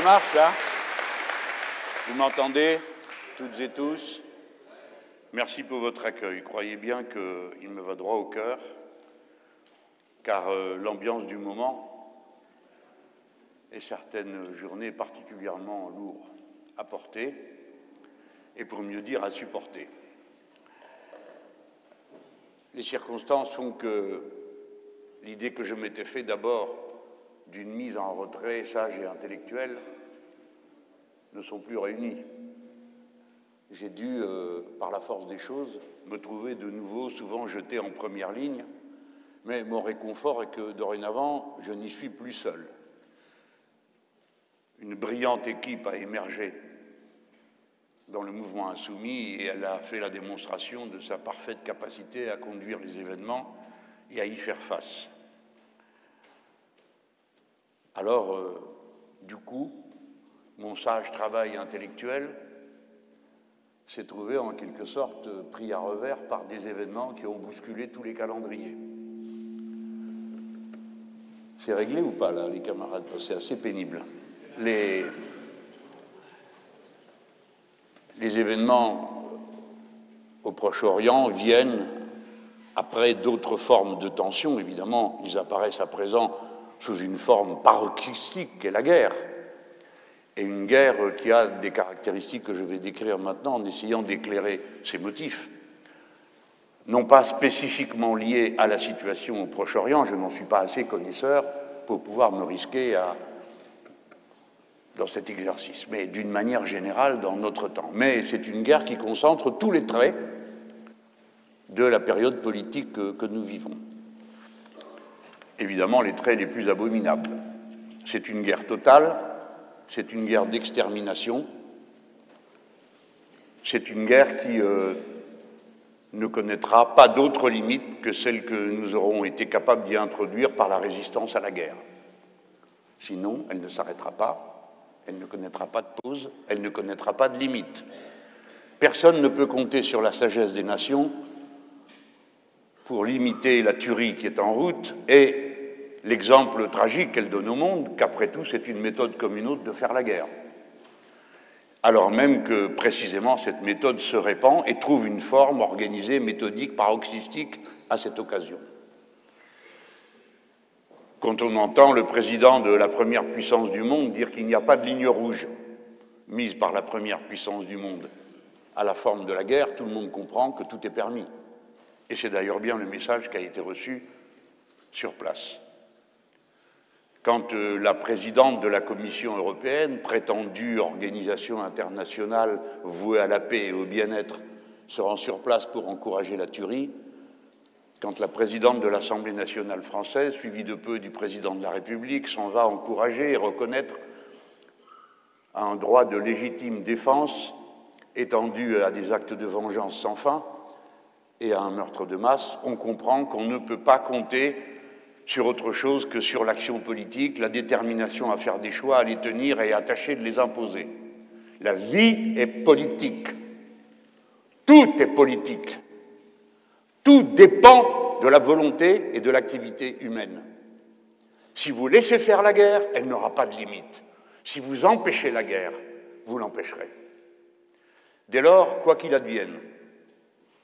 Ça marche là? Vous m'entendez toutes et tous? Merci pour votre accueil. Croyez bien qu'il me va droit au cœur, car euh, l'ambiance du moment et certaines journées particulièrement lourdes à porter, et pour mieux dire à supporter. Les circonstances font que l'idée que je m'étais fait d'abord d'une mise en retrait sage et intellectuelle ne sont plus réunies. J'ai dû, euh, par la force des choses, me trouver de nouveau souvent jeté en première ligne, mais mon réconfort est que dorénavant, je n'y suis plus seul. Une brillante équipe a émergé dans le mouvement insoumis et elle a fait la démonstration de sa parfaite capacité à conduire les événements et à y faire face. Alors, euh, du coup, mon sage travail intellectuel s'est trouvé en quelque sorte pris à revers par des événements qui ont bousculé tous les calendriers. C'est réglé ou pas là, les camarades? C'est assez pénible. Les, événements au Proche-Orient viennent après d'autres formes de tension. Évidemment, ils apparaissent à présent sous une forme paroxystique qu'est la guerre. Et une guerre qui a des caractéristiques que je vais décrire maintenant en essayant d'éclairer ses motifs. Non pas spécifiquement liés à la situation au Proche-Orient, je n'en suis pas assez connaisseur pour pouvoir me risquer dans cet exercice, mais d'une manière générale dans notre temps. Mais c'est une guerre qui concentre tous les traits de la période politique que, que nous vivons évidemment les traits les plus abominables. C'est une guerre totale, c'est une guerre d'extermination, c'est une guerre qui euh, ne connaîtra pas d'autres limites que celles que nous aurons été capables d'y introduire par la résistance à la guerre. Sinon, elle ne s'arrêtera pas, elle ne connaîtra pas de pause, elle ne connaîtra pas de limite. Personne ne peut compter sur la sagesse des nations pour limiter la tuerie qui est en route et l'exemple tragique qu'elle donne au monde, qu'après tout, c'est une méthode comme une autre de faire la guerre. Alors même que précisément cette méthode se répand et trouve une forme organisée, méthodique, paroxystique à cette occasion. Quand on entend le président de la première puissance du monde dire qu'il n'y a pas de ligne rouge mise par la première puissance du monde à la forme de la guerre, tout le monde comprend que tout est permis. Et c'est d'ailleurs bien le message qui a été reçu sur place quand euh, la présidente de la Commission européenne, prétendue organisation internationale vouée à la paix et au bien-être, se rend sur place pour encourager la tuerie, quand la présidente de l'Assemblée nationale française, suivie de peu du président de la République, s'en va encourager et reconnaître un droit de légitime défense étendu à des actes de vengeance sans fin et à un meurtre de masse, on comprend qu'on ne peut pas compter sur autre chose que sur l'action politique, la détermination à faire des choix, à les tenir et à tâcher de les imposer. La vie est politique. Tout est politique. Tout dépend de la volonté et de l'activité humaine. Si vous laissez faire la guerre, elle n'aura pas de limite. Si vous empêchez la guerre, vous l'empêcherez. Dès lors, quoi qu'il advienne,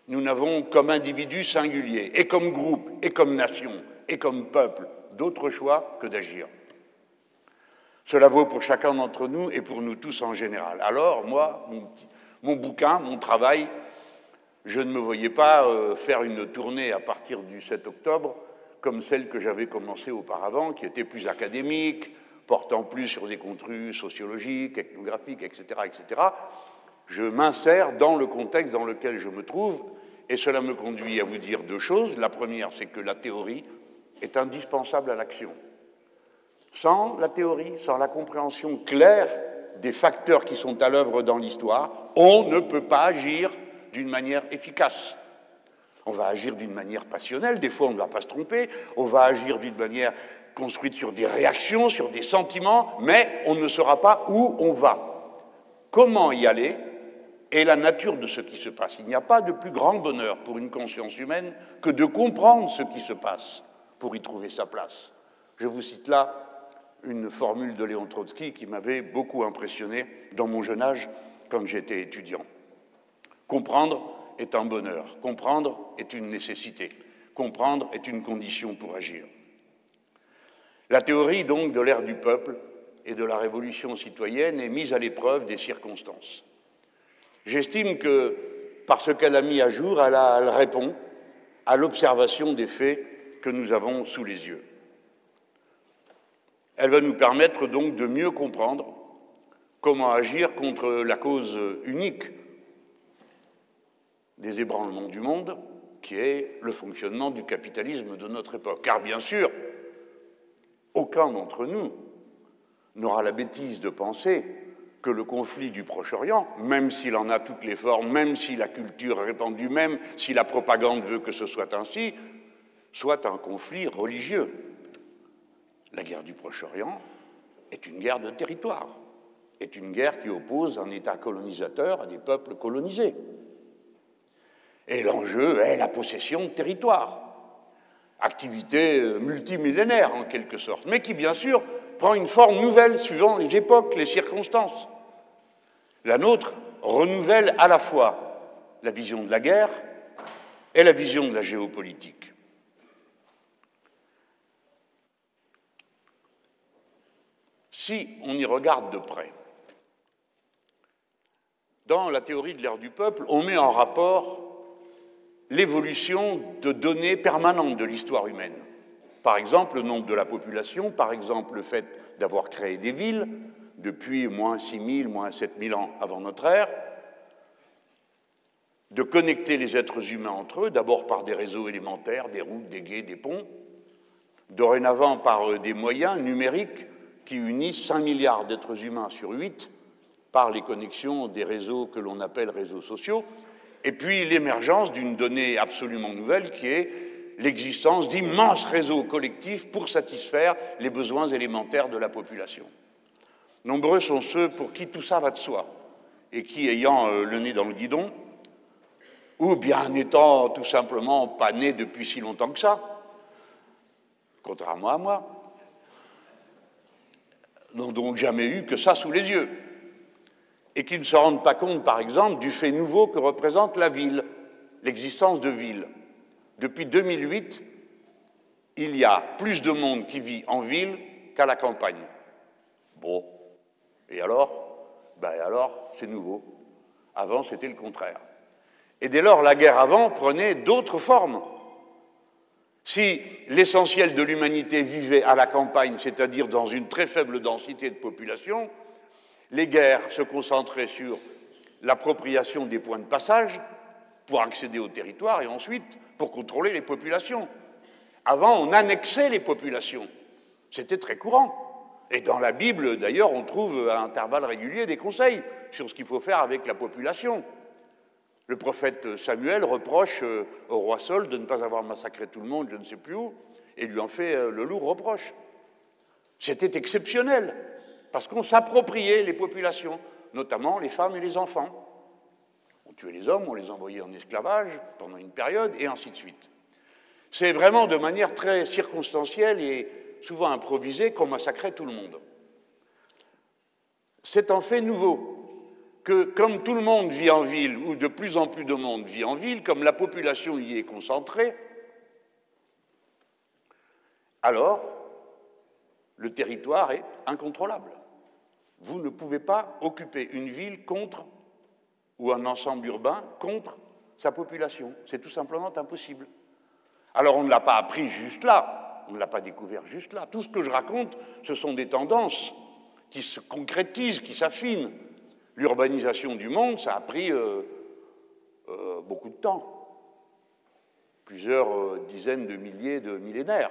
nous n'avons comme individus singuliers, et comme groupe, et comme nation, et comme peuple d'autre choix que d'agir. Cela vaut pour chacun d'entre nous et pour nous tous en général. Alors, moi, mon, bouquin, mon travail, je ne me voyais pas euh, faire une tournée à partir du 7 octobre comme celle que j'avais commencée auparavant, qui était plus académique, portant plus sur des contenus sociologiques, ethnographiques, etc. etc. Je m'insère dans le contexte dans lequel je me trouve, et cela me conduit à vous dire deux choses. La première, c'est que la théorie est indispensable à l'action. Sans la théorie, sans la compréhension claire des facteurs qui sont à l'œuvre dans l'histoire, on ne peut pas agir d'une manière efficace. On va agir d'une manière passionnelle, des fois on ne va pas se tromper, on va agir d'une manière construite sur des réactions, sur des sentiments, mais on ne saura pas où on va. Comment y aller et la nature de ce qui se passe. Il n'y a pas de plus grand bonheur pour une conscience humaine que de comprendre ce qui se passe pour y trouver sa place. Je vous cite là une formule de Léon Trotsky qui m'avait beaucoup impressionné dans mon jeune âge quand j'étais étudiant. Comprendre est un bonheur, comprendre est une nécessité, comprendre est une condition pour agir. La théorie donc de l'ère du peuple et de la révolution citoyenne est mise à l'épreuve des circonstances. J'estime que, parce qu'elle a mis à jour, elle, elle répond à l'observation des faits nous avons sous les yeux. Elle va nous permettre donc de mieux comprendre comment agir contre la cause unique des ébranlements du monde, qui est le fonctionnement du capitalisme de notre époque. Car bien sûr, aucun d'entre nous n'aura la bêtise de penser que le conflit du Proche-Orient, même s'il en a toutes les formes, même si la culture est répandue, même si la propagande veut que ce soit ainsi, soit un conflit religieux. La guerre du Proche-Orient est une guerre de territoire, est une guerre qui oppose un État colonisateur à des peuples colonisés. Et l'enjeu est la possession de territoire, activité euh, multimillénaire en quelque sorte, mais qui bien sûr prend une forme nouvelle suivant les époques, les circonstances. La nôtre renouvelle à la fois la vision de la guerre et la vision de la géopolitique. Si on y regarde de près, dans la théorie de l'ère du peuple, on met en rapport l'évolution de données permanentes de l'histoire humaine. Par exemple, le nombre de la population, par exemple, le fait d'avoir créé des villes depuis moins 6000, moins 7000 ans avant notre ère, de connecter les êtres humains entre eux, d'abord par des réseaux élémentaires, des routes, des guets, des ponts, dorénavant par euh, des moyens numériques qui unissent 5 milliards d'êtres humains sur 8 par les connexions des réseaux que l'on appelle réseaux sociaux, et puis l'émergence d'une donnée absolument nouvelle qui est l'existence d'immenses réseaux collectifs pour satisfaire les besoins élémentaires de la population. Nombreux sont ceux pour qui tout ça va de soi, et qui, ayant euh, le nez dans le guidon, ou bien n'étant tout simplement pas nés depuis si longtemps que ça, contrairement à moi, n'ont donc jamais eu que ça sous les yeux, et qui ne se rendent pas compte, par exemple, du fait nouveau que représente la ville, l'existence de villes. Depuis 2008, il y a plus de monde qui vit en ville qu'à la campagne. Bon, et alors? Ben alors, c'est nouveau. Avant, c'était le contraire. Et dès lors, la guerre avant prenait d'autres formes. Si l'essentiel de l'humanité vivait à la campagne, c'est-à-dire dans une très faible densité de population, les guerres se concentraient sur l'appropriation des points de passage pour accéder au territoire et ensuite pour contrôler les populations. Avant, on annexait les populations. C'était très courant. Et dans la Bible, d'ailleurs, on trouve à intervalles réguliers des conseils sur ce qu'il faut faire avec la population. Le prophète Samuel reproche euh, au roi Saul de ne pas avoir massacré tout le monde, je ne sais plus où, et lui en fait euh, le lourd reproche. C'était exceptionnel, parce qu'on s'appropriait les populations, notamment les femmes et les enfants. On tuait les hommes, on les envoyait en esclavage pendant une période, et ainsi de suite. C'est vraiment de manière très circonstancielle et souvent improvisée qu'on massacrait tout le monde. C'est un fait nouveau que comme tout le monde vit en ville, ou de plus en plus de monde vit en ville, comme la population y est concentrée, alors le territoire est incontrôlable. Vous ne pouvez pas occuper une ville contre, ou un ensemble urbain contre sa population. C'est tout simplement impossible. Alors on ne l'a pas appris juste là, on ne l'a pas découvert juste là. Tout ce que je raconte, ce sont des tendances qui se concrétisent, qui s'affinent l'urbanisation du monde, ça a pris euh, euh, beaucoup de temps, plusieurs euh, dizaines de milliers de millénaires.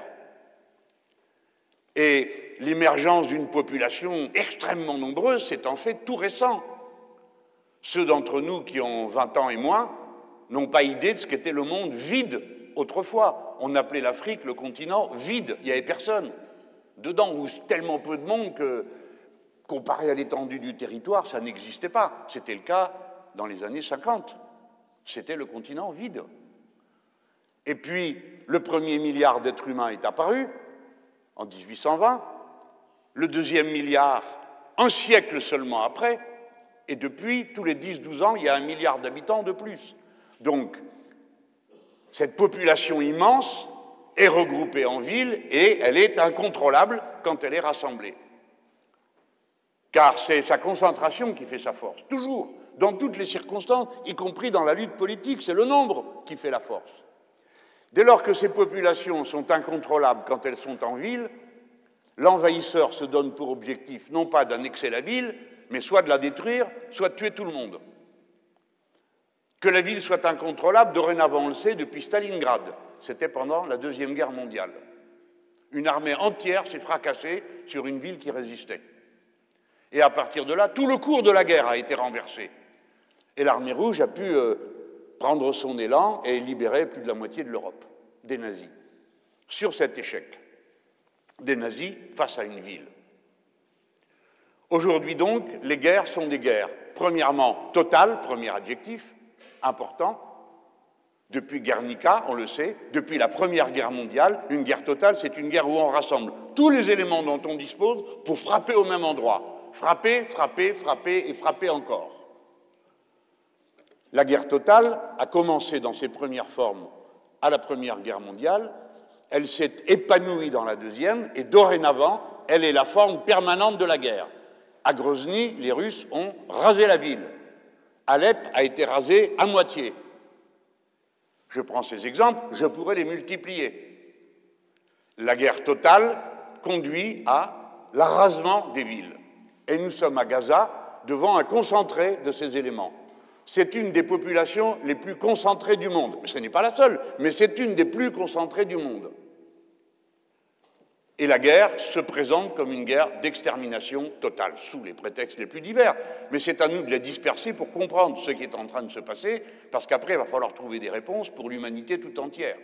Et l'émergence d'une population extrêmement nombreuse, c'est en fait tout récent. Ceux d'entre nous qui ont 20 ans et moins n'ont pas idée de ce qu'était le monde vide autrefois. On appelait l'Afrique le continent vide, il n'y avait personne dedans, ou tellement peu de monde que comparé à l'étendue du territoire, ça n'existait pas. C'était le cas dans les années 50. C'était le continent vide. Et puis, le premier milliard d'êtres humains est apparu en 1820. le deuxième milliard un siècle seulement après, et depuis, tous les 10-12 ans, il y a un milliard d'habitants de plus. Donc, cette population immense est regroupée en villes et elle est incontrôlable quand elle est rassemblée. Car c'est sa concentration qui fait sa force, toujours, dans toutes les circonstances, y compris dans la lutte politique, c'est le nombre qui fait la force. Dès lors que ces populations sont incontrôlables quand elles sont en ville, l'envahisseur se donne pour objectif non pas d'annexer la ville, mais soit de la détruire, soit de tuer tout le monde. Que la ville soit incontrôlable, dorénavant on le sait, depuis Stalingrad. C'était pendant la Deuxième Guerre mondiale. Une armée entière s'est fracassée sur une ville qui résistait. Et à partir de là, tout le cours de la guerre a été renversé. Et l'armée rouge a pu euh, prendre son élan et libérer plus de la moitié de l'Europe des nazis. Sur cet échec des nazis face à une ville. Aujourd'hui donc, les guerres sont des guerres, premièrement totales, premier adjectif, important, depuis Guernica, on le sait, depuis la Première Guerre mondiale, une guerre totale, c'est une guerre où on rassemble tous les éléments dont on dispose pour frapper au même endroit. Frapper, frapper, frapper et frapper encore. La guerre totale a commencé dans ses premières formes à la Première Guerre mondiale, elle s'est épanouie dans la Deuxième, et dorénavant, elle est la forme permanente de la guerre. À Grozny, les Russes ont rasé la ville. Alep a été rasée à moitié. Je prends ces exemples, je pourrais les multiplier. La guerre totale conduit à l'arrasement des villes. Et nous sommes à Gaza devant un concentré de ces éléments. C'est une des populations les plus concentrées du monde. Ce n'est pas la seule, mais c'est une des plus concentrées du monde. Et la guerre se présente comme une guerre d'extermination totale, sous les prétextes les plus divers. Mais c'est à nous de les disperser pour comprendre ce qui est en train de se passer, parce qu'après, il va falloir trouver des réponses pour l'humanité tout entière.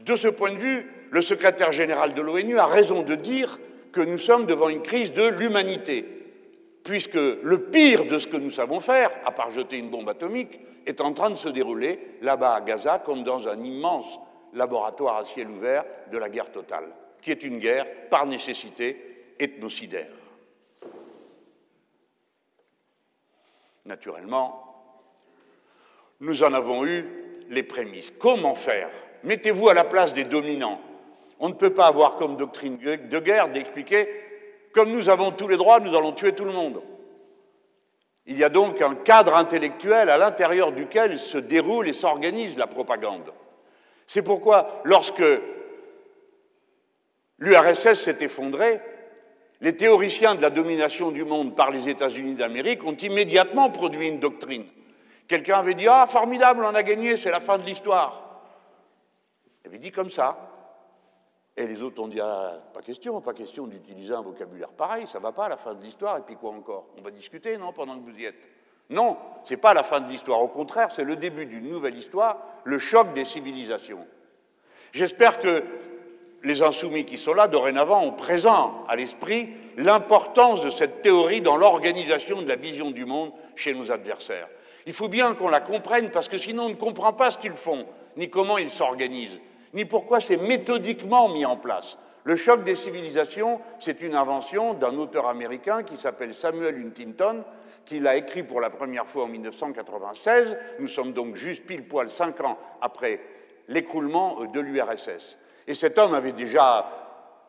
De ce point de vue, le secrétaire général de l'ONU a raison de dire que nous sommes devant une crise de l'humanité, puisque le pire de ce que nous savons faire, à part jeter une bombe atomique, est en train de se dérouler là-bas à Gaza, comme dans un immense laboratoire à ciel ouvert de la guerre totale qui est une guerre par nécessité ethnocidaire. Naturellement, nous en avons eu les prémices. Comment faire? Mettez-vous à la place des dominants. On ne peut pas avoir comme doctrine de guerre d'expliquer comme nous avons tous les droits, nous allons tuer tout le monde. Il y a donc un cadre intellectuel à l'intérieur duquel se déroule et s'organise la propagande. C'est pourquoi, lorsque l'URSS s'est effondrée, les théoriciens de la domination du monde par les États-Unis d'Amérique ont immédiatement produit une doctrine. Quelqu'un avait dit Ah, formidable, on a gagné, c'est la fin de l'histoire. Il avait dit comme ça. Et les autres ont dit ah, Pas question, pas question d'utiliser un vocabulaire pareil, ça va pas à la fin de l'histoire, et puis quoi encore? On va discuter, non, pendant que vous y êtes? Non, ce n'est pas la fin de l'histoire, au contraire, c'est le début d'une nouvelle histoire, le choc des civilisations. J'espère que les insoumis qui sont là, dorénavant, ont présent à l'esprit l'importance de cette théorie dans l'organisation de la vision du monde chez nos adversaires. Il faut bien qu'on la comprenne parce que sinon on ne comprend pas ce qu'ils font, ni comment ils s'organisent, ni pourquoi c'est méthodiquement mis en place. Le choc des civilisations, c'est une invention d'un auteur américain qui s'appelle Samuel Huntington, qui l'a écrit pour la première fois en 1996. Nous sommes donc juste pile poil cinq ans après l'écroulement de l'URSS. Et cet homme avait déjà,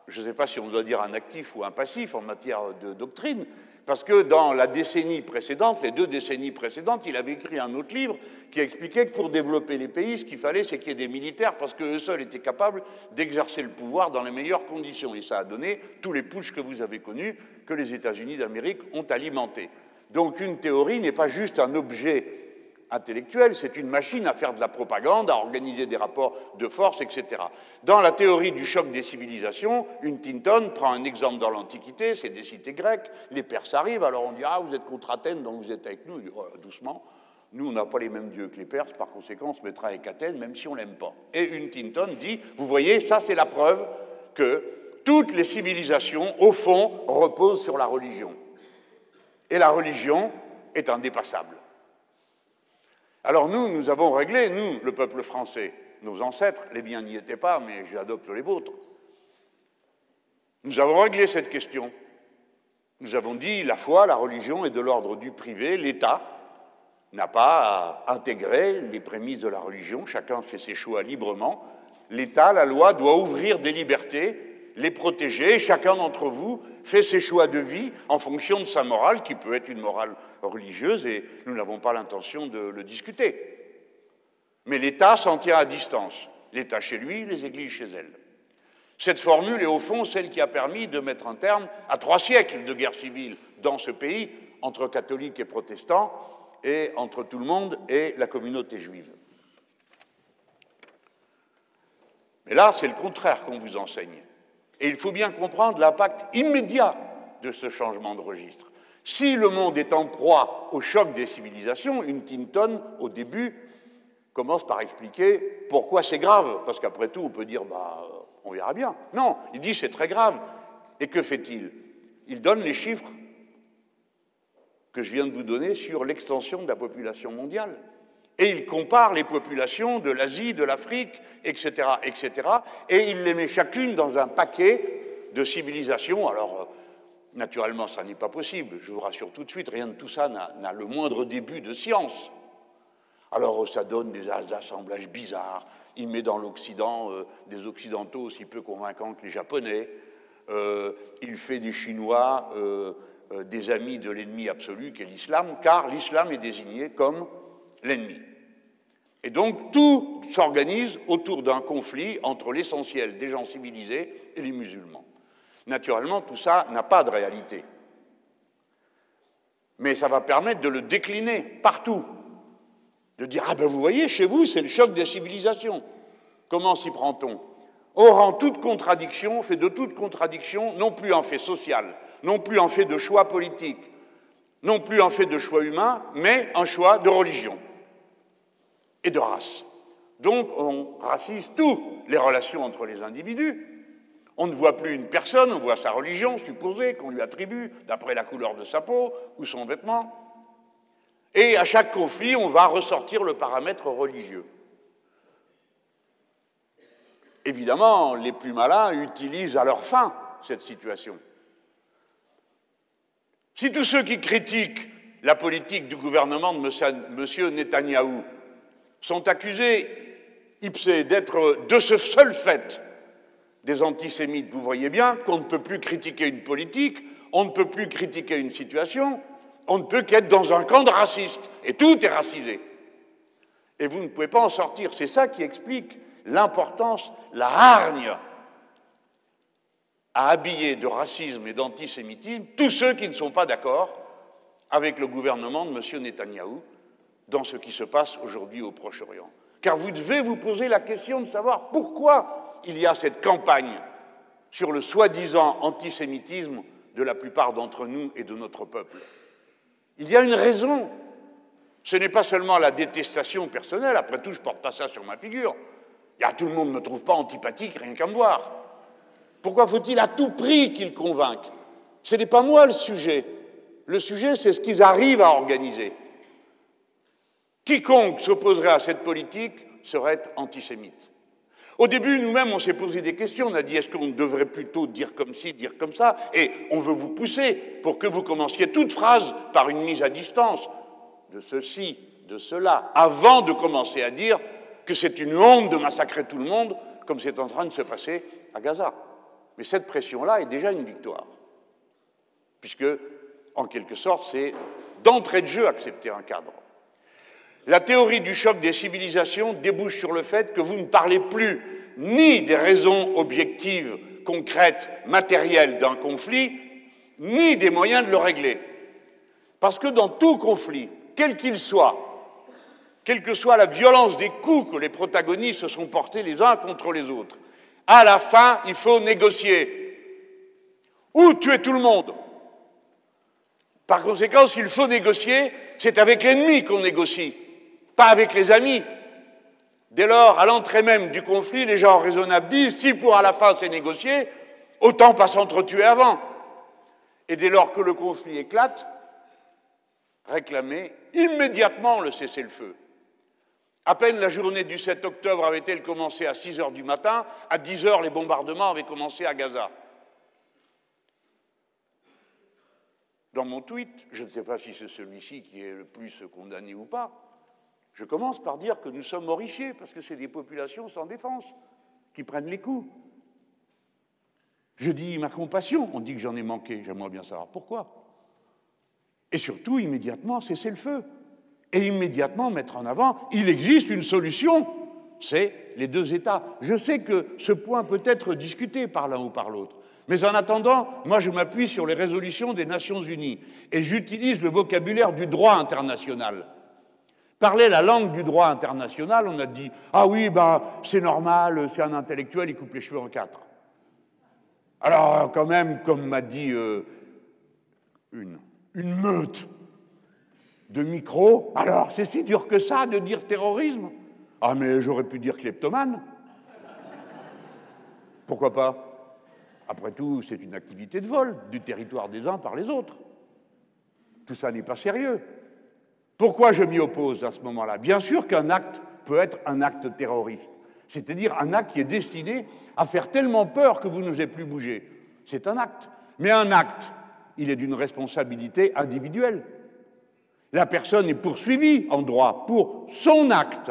je ne sais pas si on doit dire un actif ou un passif en matière de doctrine, parce que dans la décennie précédente, les deux décennies précédentes, il avait écrit un autre livre qui expliquait que pour développer les pays, ce qu'il fallait, c'est qu'il y ait des militaires, parce qu'eux seuls étaient capables d'exercer le pouvoir dans les meilleures conditions. Et ça a donné tous les pushs que vous avez connus, que les États-Unis d'Amérique ont alimentés. Donc une théorie n'est pas juste un objet intellectuelle, c'est une machine à faire de la propagande, à organiser des rapports de force, etc. Dans la théorie du choc des civilisations, une Tinton prend un exemple dans l'Antiquité, c'est des cités grecques, les Perses arrivent, alors on dit Ah, vous êtes contre Athènes, donc vous êtes avec nous. Dit, doucement, nous, on n'a pas les mêmes dieux que les Perses, par conséquent, on se mettra avec Athènes, même si on l'aime pas. Et une Tinton dit Vous voyez, ça, c'est la preuve que toutes les civilisations, au fond, reposent sur la religion. Et la religion est indépassable. Alors nous, nous avons réglé, nous, le peuple français, nos ancêtres, les biens n'y étaient pas, mais j'adopte les vôtres. Nous avons réglé cette question. Nous avons dit la foi, la religion est de l'ordre du privé, l'État n'a pas à intégrer les prémices de la religion, chacun fait ses choix librement. L'État, la loi, doit ouvrir des libertés, les protéger, chacun d'entre vous fait ses choix de vie en fonction de sa morale, qui peut être une morale religieuse, et nous n'avons pas l'intention de le discuter. Mais l'État s'en tient à distance. L'État chez lui, les églises chez elles. Cette formule est au fond celle qui a permis de mettre un terme à trois siècles de guerre civile dans ce pays, entre catholiques et protestants, et entre tout le monde et la communauté juive. Mais là, c'est le contraire qu'on vous enseigne. Et il faut bien comprendre l'impact immédiat de ce changement de registre. Si le monde est en proie au choc des civilisations, une Tinton, au début, commence par expliquer pourquoi c'est grave. Parce qu'après tout, on peut dire, bah, on verra bien. Non, il dit c'est très grave. Et que fait-il? Il donne les chiffres que je viens de vous donner sur l'extension de la population mondiale. Et il compare les populations de l'Asie, de l'Afrique, etc., etc., et il les met chacune dans un paquet de civilisations. Alors, naturellement, ça n'est pas possible, je vous rassure tout de suite, rien de tout ça n'a le moindre début de science. Alors, ça donne des assemblages bizarres, il met dans l'Occident euh, des Occidentaux aussi peu convaincants que les Japonais. Euh, il fait des Chinois euh, des amis de l'ennemi absolu qu'est l'islam, car l'islam est désigné comme l'ennemi. Et donc tout s'organise autour d'un conflit entre l'essentiel des gens civilisés et les musulmans. Naturellement, tout ça n'a pas de réalité. Mais ça va permettre de le décliner partout de dire Ah ben vous voyez, chez vous, c'est le choc des civilisations. Comment s'y prend-on? On rend toute contradiction, fait de toute contradiction, non plus en fait social, non plus en fait de choix politique, non plus en fait de choix humain, mais en choix de religion et de race. Donc on racise toutes les relations entre les individus. On ne voit plus une personne, on voit sa religion supposée qu'on lui attribue d'après la couleur de sa peau ou son vêtement. Et à chaque conflit, on va ressortir le paramètre religieux. Évidemment, les plus malins utilisent à leur fin cette situation. Si tous ceux qui critiquent la politique du gouvernement de M. Netanyahou sont accusés, ipsé, d'être de ce seul fait des antisémites, vous voyez bien qu'on ne peut plus critiquer une politique, on ne peut plus critiquer une situation, on ne peut qu'être dans un camp de racistes, et tout est racisé. Et vous ne pouvez pas en sortir. C'est ça qui explique l'importance, la hargne à habiller de racisme et d'antisémitisme tous ceux qui ne sont pas d'accord avec le gouvernement de M. Netanyahou dans ce qui se passe aujourd'hui au Proche-Orient. Car vous devez vous poser la question de savoir pourquoi il y a cette campagne sur le soi-disant antisémitisme de la plupart d'entre nous et de notre peuple. Il y a une raison. Ce n'est pas seulement la détestation personnelle, après tout, je ne porte pas ça sur ma figure. Il y a, tout le monde ne me trouve pas antipathique, rien qu'à me voir. Pourquoi faut-il à tout prix qu'ils convainquent? Ce n'est pas moi le sujet. Le sujet, c'est ce qu'ils arrivent à organiser. Quiconque s'opposerait à cette politique serait antisémite. Au début, nous-mêmes, on s'est posé des questions. On a dit, est-ce qu'on devrait plutôt dire comme ci, dire comme ça? Et on veut vous pousser pour que vous commenciez toute phrase par une mise à distance de ceci, de cela, avant de commencer à dire que c'est une honte de massacrer tout le monde, comme c'est en train de se passer à Gaza. Mais cette pression-là est déjà une victoire, puisque, en quelque sorte, c'est d'entrée de jeu accepter un cadre. La théorie du choc des civilisations débouche sur le fait que vous ne parlez plus ni des raisons objectives, concrètes, matérielles d'un conflit, ni des moyens de le régler. Parce que dans tout conflit, quel qu'il soit, quelle que soit la violence des coups que les protagonistes se sont portés les uns contre les autres, à la fin, il faut négocier. Ou tuer tout le monde. Par conséquent, s'il faut négocier, c'est avec l'ennemi qu'on négocie pas avec les amis. Dès lors, à l'entrée même du conflit, les gens raisonnables disent si pour à la fin c'est négocié, autant pas s'entretuer avant. Et dès lors que le conflit éclate, réclamer immédiatement le cessez-le-feu. À peine la journée du 7 octobre avait-elle commencé à 6 heures du matin, à 10 heures les bombardements avaient commencé à Gaza. Dans mon tweet, je ne sais pas si c'est celui-ci qui est le plus condamné ou pas, je commence par dire que nous sommes horrifiés parce que c'est des populations sans défense qui prennent les coups. Je dis ma compassion, on dit que j'en ai manqué, j'aimerais bien savoir pourquoi. Et surtout, immédiatement, cesser le feu. Et immédiatement mettre en avant, il existe une solution, c'est les deux États. Je sais que ce point peut être discuté par l'un ou par l'autre. Mais en attendant, moi je m'appuie sur les résolutions des Nations Unies et j'utilise le vocabulaire du droit international. Parler la langue du droit international, on a dit Ah oui, ben, c'est normal, c'est un intellectuel, il coupe les cheveux en quatre. Alors, quand même, comme m'a dit euh, une, une meute de micro, alors c'est si dur que ça de dire terrorisme? Ah, mais j'aurais pu dire kleptomane. Pourquoi pas? Après tout, c'est une activité de vol du territoire des uns par les autres. Tout ça n'est pas sérieux. Pourquoi je m'y oppose à ce moment-là? Bien sûr qu'un acte peut être un acte terroriste c'est-à-dire un acte qui est destiné à faire tellement peur que vous n'osez plus bouger. C'est un acte. Mais un acte, il est d'une responsabilité individuelle. La personne est poursuivie en droit pour son acte.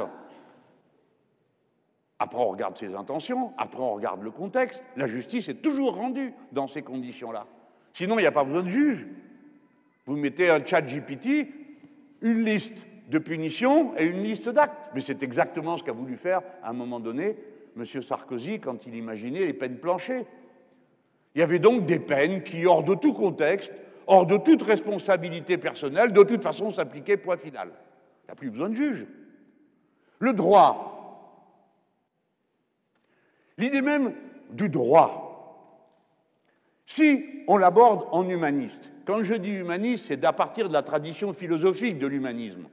Après, on regarde ses intentions, après, on regarde le contexte. La justice est toujours rendue dans ces conditions-là. Sinon, il n'y a pas besoin de juge. Vous mettez un chat GPT, une liste de punitions et une liste d'actes. Mais c'est exactement ce qu'a voulu faire, à un moment donné, M. Sarkozy quand il imaginait les peines planchées. Il y avait donc des peines qui, hors de tout contexte, hors de toute responsabilité personnelle, de toute façon s'appliquaient point final. Il n'y a plus besoin de juge. Le droit. L'idée même du droit. Si on l'aborde en humaniste, quand je dis humaniste, c'est à partir de la tradition philosophique de l'humanisme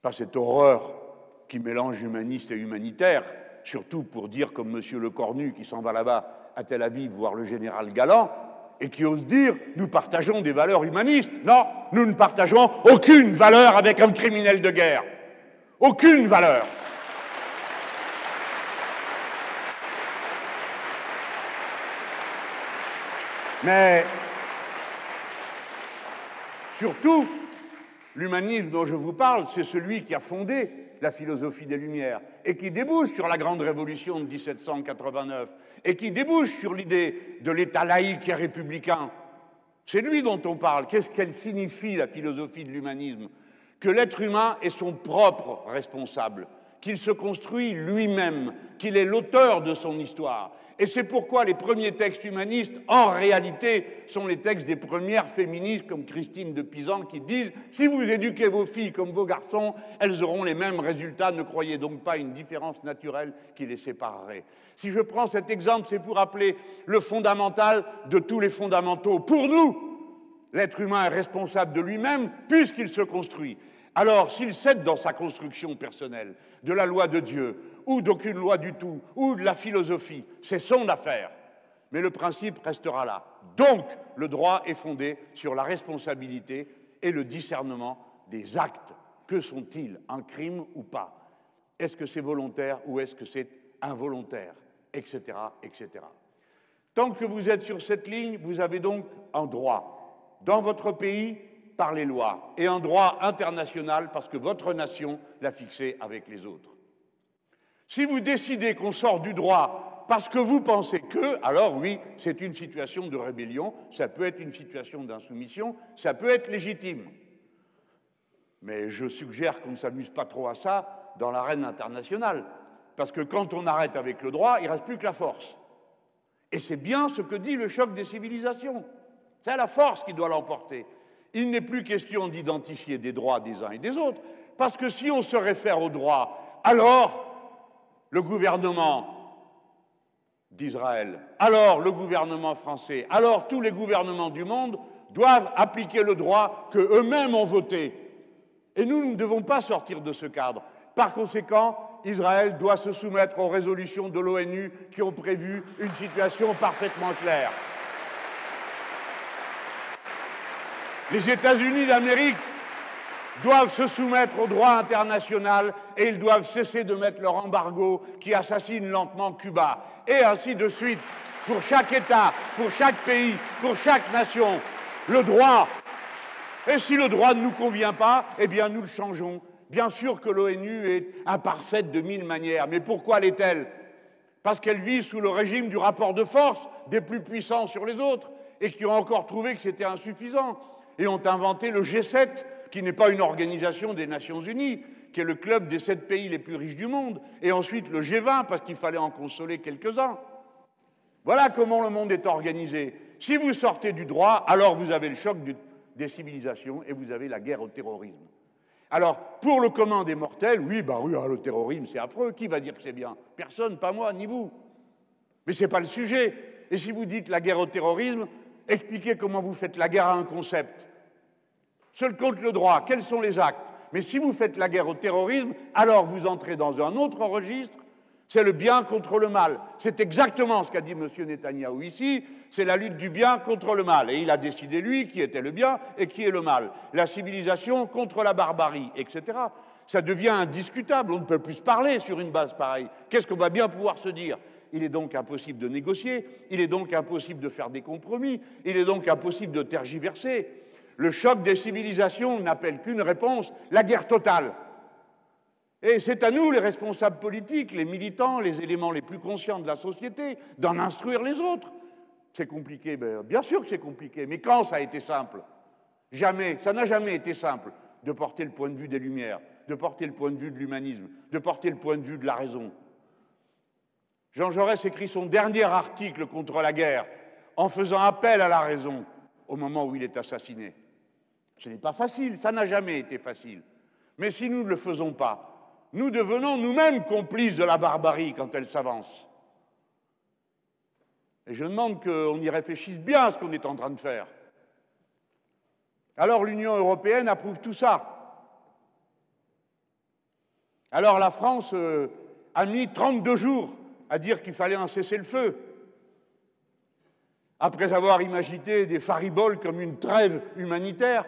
pas cette horreur qui mélange humaniste et humanitaire, surtout pour dire comme M. Le Cornu qui s'en va là-bas à Tel Aviv voir le général Galland, et qui ose dire nous partageons des valeurs humanistes. Non, nous ne partageons aucune valeur avec un criminel de guerre. Aucune valeur. Mais surtout, L'humanisme dont je vous parle, c'est celui qui a fondé la philosophie des Lumières et qui débouche sur la grande révolution de 1789 et qui débouche sur l'idée de l'État laïque et républicain. C'est lui dont on parle. Qu'est-ce qu'elle signifie, la philosophie de l'humanisme? Que l'être humain est son propre responsable, qu'il se construit lui-même, qu'il est l'auteur de son histoire et c'est pourquoi les premiers textes humanistes, en réalité, sont les textes des premières féministes comme Christine de Pisan qui disent si vous éduquez vos filles comme vos garçons, elles auront les mêmes résultats. Ne croyez donc pas une différence naturelle qui les séparerait. Si je prends cet exemple, c'est pour rappeler le fondamental de tous les fondamentaux. Pour nous, l'être humain est responsable de lui-même puisqu'il se construit. Alors, s'il cède dans sa construction personnelle de la loi de Dieu, ou d'aucune loi du tout, ou de la philosophie, c'est son affaire. Mais le principe restera là. Donc, le droit est fondé sur la responsabilité et le discernement des actes. Que sont-ils Un crime ou pas? Est-ce que c'est volontaire ou est-ce que c'est involontaire Etc. etc. Tant que vous êtes sur cette ligne, vous avez donc un droit. Dans votre pays, par les lois et un droit international parce que votre nation l'a fixé avec les autres. Si vous décidez qu'on sort du droit parce que vous pensez que, alors oui, c'est une situation de rébellion, ça peut être une situation d'insoumission, ça peut être légitime. Mais je suggère qu'on ne s'amuse pas trop à ça dans l'arène internationale, parce que quand on arrête avec le droit, il ne reste plus que la force. Et c'est bien ce que dit le choc des civilisations. C'est la force qui doit l'emporter il n'est plus question d'identifier des droits des uns et des autres, parce que si on se réfère aux droits, alors le gouvernement d'Israël, alors le gouvernement français, alors tous les gouvernements du monde doivent appliquer le droit qu'eux-mêmes ont voté. Et nous ne devons pas sortir de ce cadre. Par conséquent, Israël doit se soumettre aux résolutions de l'ONU qui ont prévu une situation parfaitement claire. Les États-Unis d'Amérique doivent se soumettre au droit international et ils doivent cesser de mettre leur embargo qui assassine lentement Cuba, et ainsi de suite. pour chaque État, pour chaque pays, pour chaque nation, le droit. Et si le droit ne nous convient pas, eh bien nous le changeons. Bien sûr que l'ONU est imparfaite de mille manières, mais pourquoi l'est-elle? Parce qu'elle vit sous le régime du rapport de force des plus puissants sur les autres et qui ont encore trouvé que c'était insuffisant et ont inventé le G7, qui n'est pas une organisation des Nations Unies, qui est le club des sept pays les plus riches du monde, et ensuite le G20, parce qu'il fallait en consoler quelques-uns. Voilà comment le monde est organisé. Si vous sortez du droit, alors vous avez le choc des civilisations et vous avez la guerre au terrorisme. Alors, pour le commun des mortels, oui, bah oui, ah, le terrorisme, c'est affreux. Qui va dire que c'est bien? Personne, pas moi, ni vous. Mais ce n'est pas le sujet. Et si vous dites la guerre au terrorisme, expliquez comment vous faites la guerre à un concept. Seul compte le droit, quels sont les actes? Mais si vous faites la guerre au terrorisme, alors vous entrez dans un autre registre, c'est le bien contre le mal. C'est exactement ce qu'a dit M. Netanyahou ici, c'est la lutte du bien contre le mal. Et il a décidé, lui, qui était le bien et qui est le mal. La civilisation contre la barbarie, etc. Ça devient indiscutable, on ne peut plus se parler sur une base pareille. Qu'est-ce qu'on va bien pouvoir se dire? Il est donc impossible de négocier, il est donc impossible de faire des compromis, il est donc impossible de tergiverser. Le choc des civilisations n'appelle qu'une réponse, la guerre totale. Et c'est à nous, les responsables politiques, les militants, les éléments les plus conscients de la société, d'en instruire les autres. C'est compliqué, ben, bien sûr que c'est compliqué, mais quand ça a été simple? Jamais, ça n'a jamais été simple de porter le point de vue des Lumières, de porter le point de vue de l'humanisme, de porter le point de vue de la raison. Jean Jaurès écrit son dernier article contre la guerre en faisant appel à la raison au moment où il est assassiné. Ce n'est pas facile, ça n'a jamais été facile. Mais si nous ne le faisons pas, nous devenons nous-mêmes complices de la barbarie quand elle s'avance. Et je demande qu'on y réfléchisse bien à ce qu'on est en train de faire. Alors l'Union européenne approuve tout ça. Alors la France euh, a mis 32 jours à dire qu'il fallait en cesser le feu. Après avoir imaginé des fariboles comme une trêve humanitaire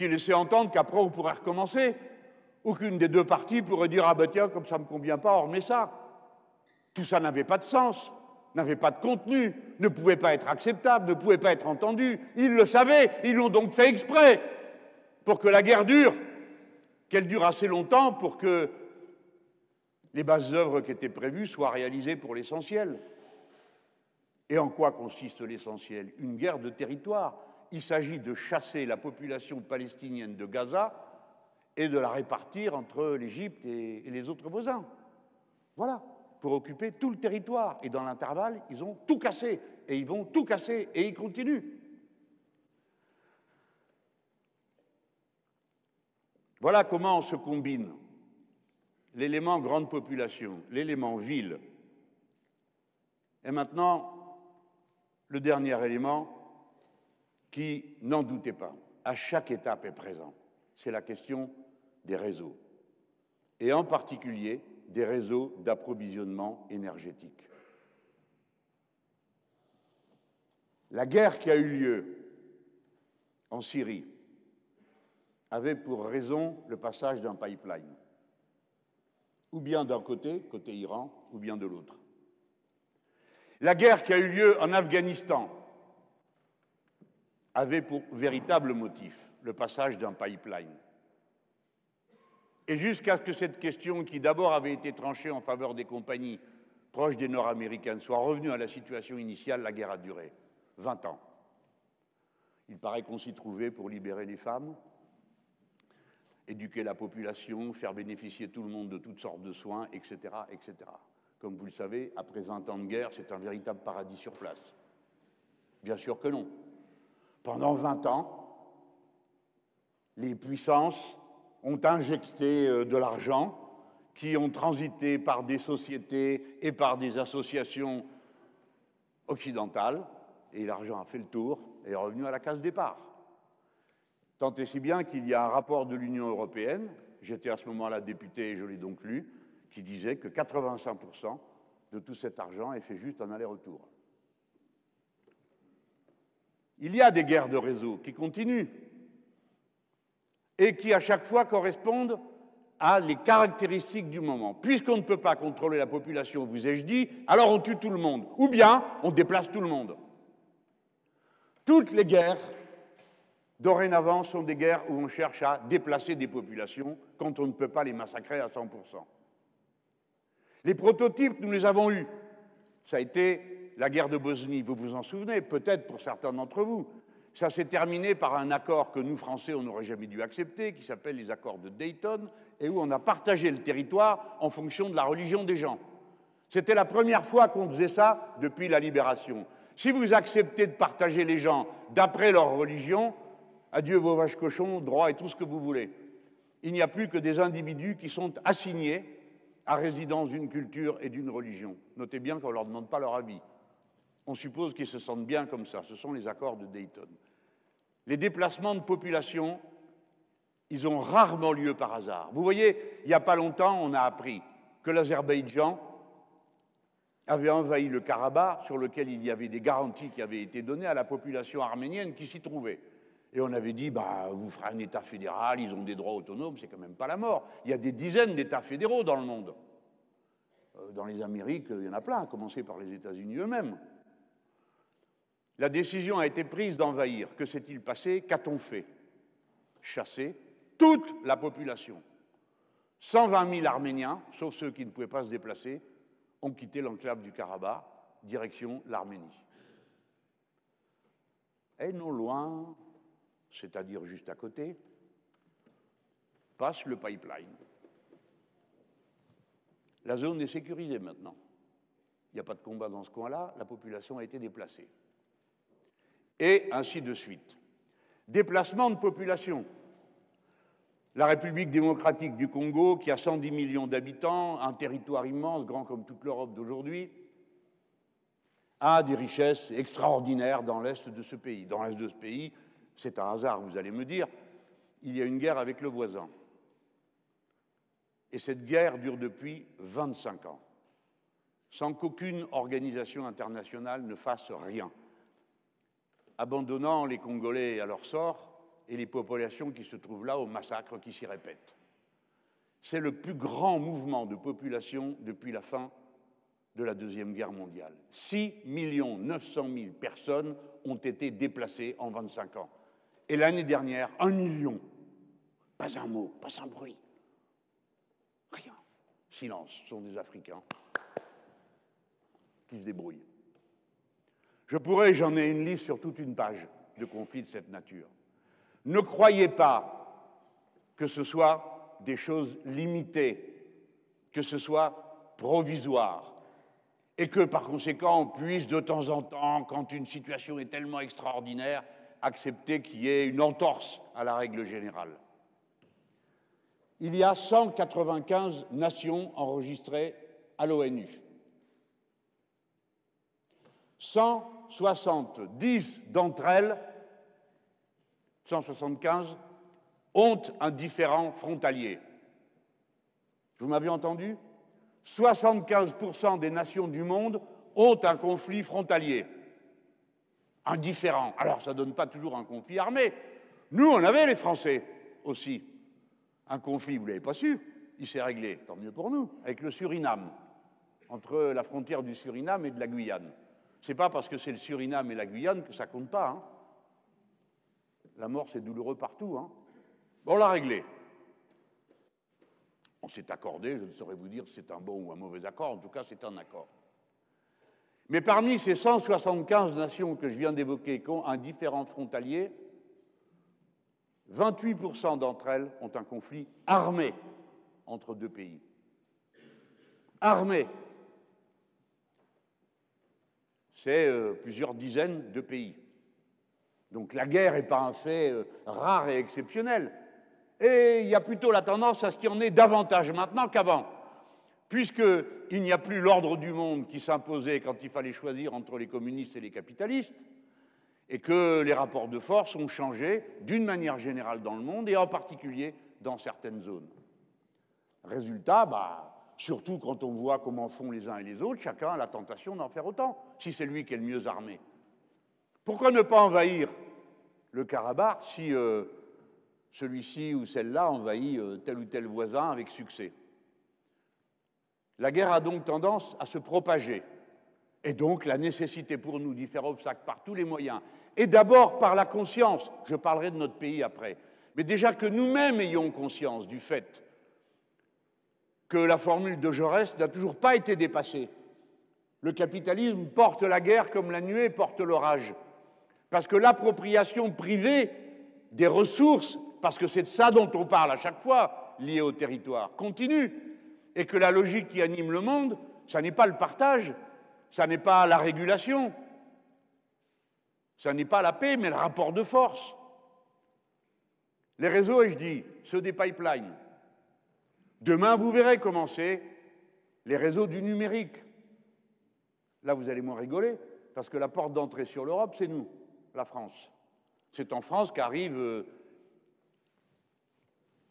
qui laissait entendre qu'après on pourrait recommencer, ou qu'une des deux parties pourrait dire Ah ben tiens, comme ça ne me convient pas, on remet ça. Tout ça n'avait pas de sens, n'avait pas de contenu, ne pouvait pas être acceptable, ne pouvait pas être entendu. Ils le savaient, ils l'ont donc fait exprès pour que la guerre dure, qu'elle dure assez longtemps pour que les bases œuvres qui étaient prévues soient réalisées pour l'essentiel. Et en quoi consiste l'essentiel? Une guerre de territoire. Il s'agit de chasser la population palestinienne de Gaza et de la répartir entre l'Égypte et, les autres voisins. Voilà, pour occuper tout le territoire. Et dans l'intervalle, ils ont tout cassé. Et ils vont tout casser. Et ils continuent. Voilà comment on se combine l'élément grande population, l'élément ville. Et maintenant, le dernier élément qui, n'en doutez pas, à chaque étape est présent, c'est la question des réseaux, et en particulier des réseaux d'approvisionnement énergétique. La guerre qui a eu lieu en Syrie avait pour raison le passage d'un pipeline ou bien d'un côté, côté Iran, ou bien de l'autre. La guerre qui a eu lieu en Afghanistan avait pour véritable motif le passage d'un pipeline. Et jusqu'à ce que cette question, qui d'abord avait été tranchée en faveur des compagnies proches des Nord-Américaines, soit revenue à la situation initiale, la guerre a duré 20 ans. Il paraît qu'on s'y trouvait pour libérer les femmes, éduquer la population, faire bénéficier tout le monde de toutes sortes de soins, etc., etc. Comme vous le savez, après 20 ans de guerre, c'est un véritable paradis sur place. Bien sûr que non. Pendant 20 ans, les puissances ont injecté euh, de l'argent qui ont transité par des sociétés et par des associations occidentales, et l'argent a fait le tour et est revenu à la case départ. Tant et si bien qu'il y a un rapport de l'Union européenne, j'étais à ce moment-là député et je l'ai donc lu, qui disait que 85% de tout cet argent est fait juste en aller-retour. Il y a des guerres de réseau qui continuent et qui à chaque fois correspondent à les caractéristiques du moment. Puisqu'on ne peut pas contrôler la population, vous ai-je dit, alors on tue tout le monde. Ou bien on déplace tout le monde. Toutes les guerres, dorénavant, sont des guerres où on cherche à déplacer des populations quand on ne peut pas les massacrer à 100%. Les prototypes, nous les avons eus. Ça a été la guerre de Bosnie, vous vous en souvenez, peut-être pour certains d'entre vous. Ça s'est terminé par un accord que nous, Français, on n'aurait jamais dû accepter, qui s'appelle les accords de Dayton, et où on a partagé le territoire en fonction de la religion des gens. C'était la première fois qu'on faisait ça depuis la libération. Si vous acceptez de partager les gens d'après leur religion, adieu vos vaches cochons, droits et tout ce que vous voulez. Il n'y a plus que des individus qui sont assignés à résidence d'une culture et d'une religion. Notez bien qu'on ne leur demande pas leur avis. On suppose qu'ils se sentent bien comme ça. Ce sont les accords de Dayton. Les déplacements de population, ils ont rarement lieu par hasard. Vous voyez, il n'y a pas longtemps, on a appris que l'Azerbaïdjan avait envahi le Karabakh, sur lequel il y avait des garanties qui avaient été données à la population arménienne qui s'y trouvait. Et on avait dit, bah, vous ferez un État fédéral, ils ont des droits autonomes, c'est quand même pas la mort. Il y a des dizaines d'États fédéraux dans le monde. Euh, dans les Amériques, il y en a plein, à commencer par les États-Unis eux-mêmes. La décision a été prise d'envahir. Que s'est-il passé? Qu'a-t-on fait? Chasser toute la population. 120 000 Arméniens, sauf ceux qui ne pouvaient pas se déplacer, ont quitté l'enclave du Karabakh, direction l'Arménie. Et non loin, c'est-à-dire juste à côté, passe le pipeline. La zone est sécurisée maintenant. Il n'y a pas de combat dans ce coin-là, la population a été déplacée. Et ainsi de suite. Déplacement de population. La République démocratique du Congo, qui a 110 millions d'habitants, un territoire immense, grand comme toute l'Europe d'aujourd'hui, a des richesses extraordinaires dans l'est de ce pays. Dans l'est de ce pays, c'est un hasard, vous allez me dire, il y a une guerre avec le voisin. Et cette guerre dure depuis 25 ans, sans qu'aucune organisation internationale ne fasse rien, abandonnant les Congolais à leur sort et les populations qui se trouvent là au massacre qui s'y répète. C'est le plus grand mouvement de population depuis la fin de la Deuxième Guerre mondiale. 6 900 000 personnes ont été déplacées en 25 ans. Et l'année dernière, un million. Pas un mot, pas un bruit. Rien. Silence, ce sont des Africains qui se débrouillent. Je pourrais, j'en ai une liste sur toute une page de conflits de cette nature. Ne croyez pas que ce soit des choses limitées, que ce soit provisoire, et que par conséquent on puisse de temps en temps, quand une situation est tellement extraordinaire, accepter qu'il y ait une entorse à la règle générale. Il y a 195 nations enregistrées à l'ONU. 170 d'entre elles, 175, ont un différent frontalier. Vous m'avez entendu? 75% des nations du monde ont un conflit frontalier indifférent. Alors, ça ne donne pas toujours un conflit armé. Nous, on avait les Français aussi. Un conflit, vous ne l'avez pas su, il s'est réglé, tant mieux pour nous, avec le Suriname, entre la frontière du Suriname et de la Guyane. Ce n'est pas parce que c'est le Suriname et la Guyane que ça compte pas. Hein. La mort, c'est douloureux partout. Hein. on l'a réglé. On s'est accordé, je ne saurais vous dire si c'est un bon ou un mauvais accord, en tout cas c'est un accord. Mais parmi ces 175 nations que je viens d'évoquer qui ont un différent frontalier, 28% d'entre elles ont un conflit armé entre deux pays. Armé. C'est euh, plusieurs dizaines de pays. Donc la guerre n'est pas un fait euh, rare et exceptionnel. Et il y a plutôt la tendance à ce qu'il y en ait davantage maintenant qu'avant puisqu'il n'y a plus l'ordre du monde qui s'imposait quand il fallait choisir entre les communistes et les capitalistes, et que les rapports de force ont changé d'une manière générale dans le monde, et en particulier dans certaines zones. Résultat, bah, surtout quand on voit comment font les uns et les autres, chacun a la tentation d'en faire autant, si c'est lui qui est le mieux armé. Pourquoi ne pas envahir le Karabakh si euh, celui-ci ou celle-là envahit euh, tel ou tel voisin avec succès? La guerre a donc tendance à se propager. Et donc la nécessité pour nous d'y faire obstacle par tous les moyens, et d'abord par la conscience, je parlerai de notre pays après, mais déjà que nous-mêmes ayons conscience du fait que la formule de Jaurès n'a toujours pas été dépassée. Le capitalisme porte la guerre comme la nuée porte l'orage. Parce que l'appropriation privée des ressources, parce que c'est de ça dont on parle à chaque fois, lié au territoire, continue. Et que la logique qui anime le monde, ça n'est pas le partage, ça n'est pas la régulation, ça n'est pas la paix, mais le rapport de force. Les réseaux, et je dis, ceux des pipelines. Demain, vous verrez commencer les réseaux du numérique. Là, vous allez moins rigoler, parce que la porte d'entrée sur l'Europe, c'est nous, la France. C'est en France qu'arrivent euh,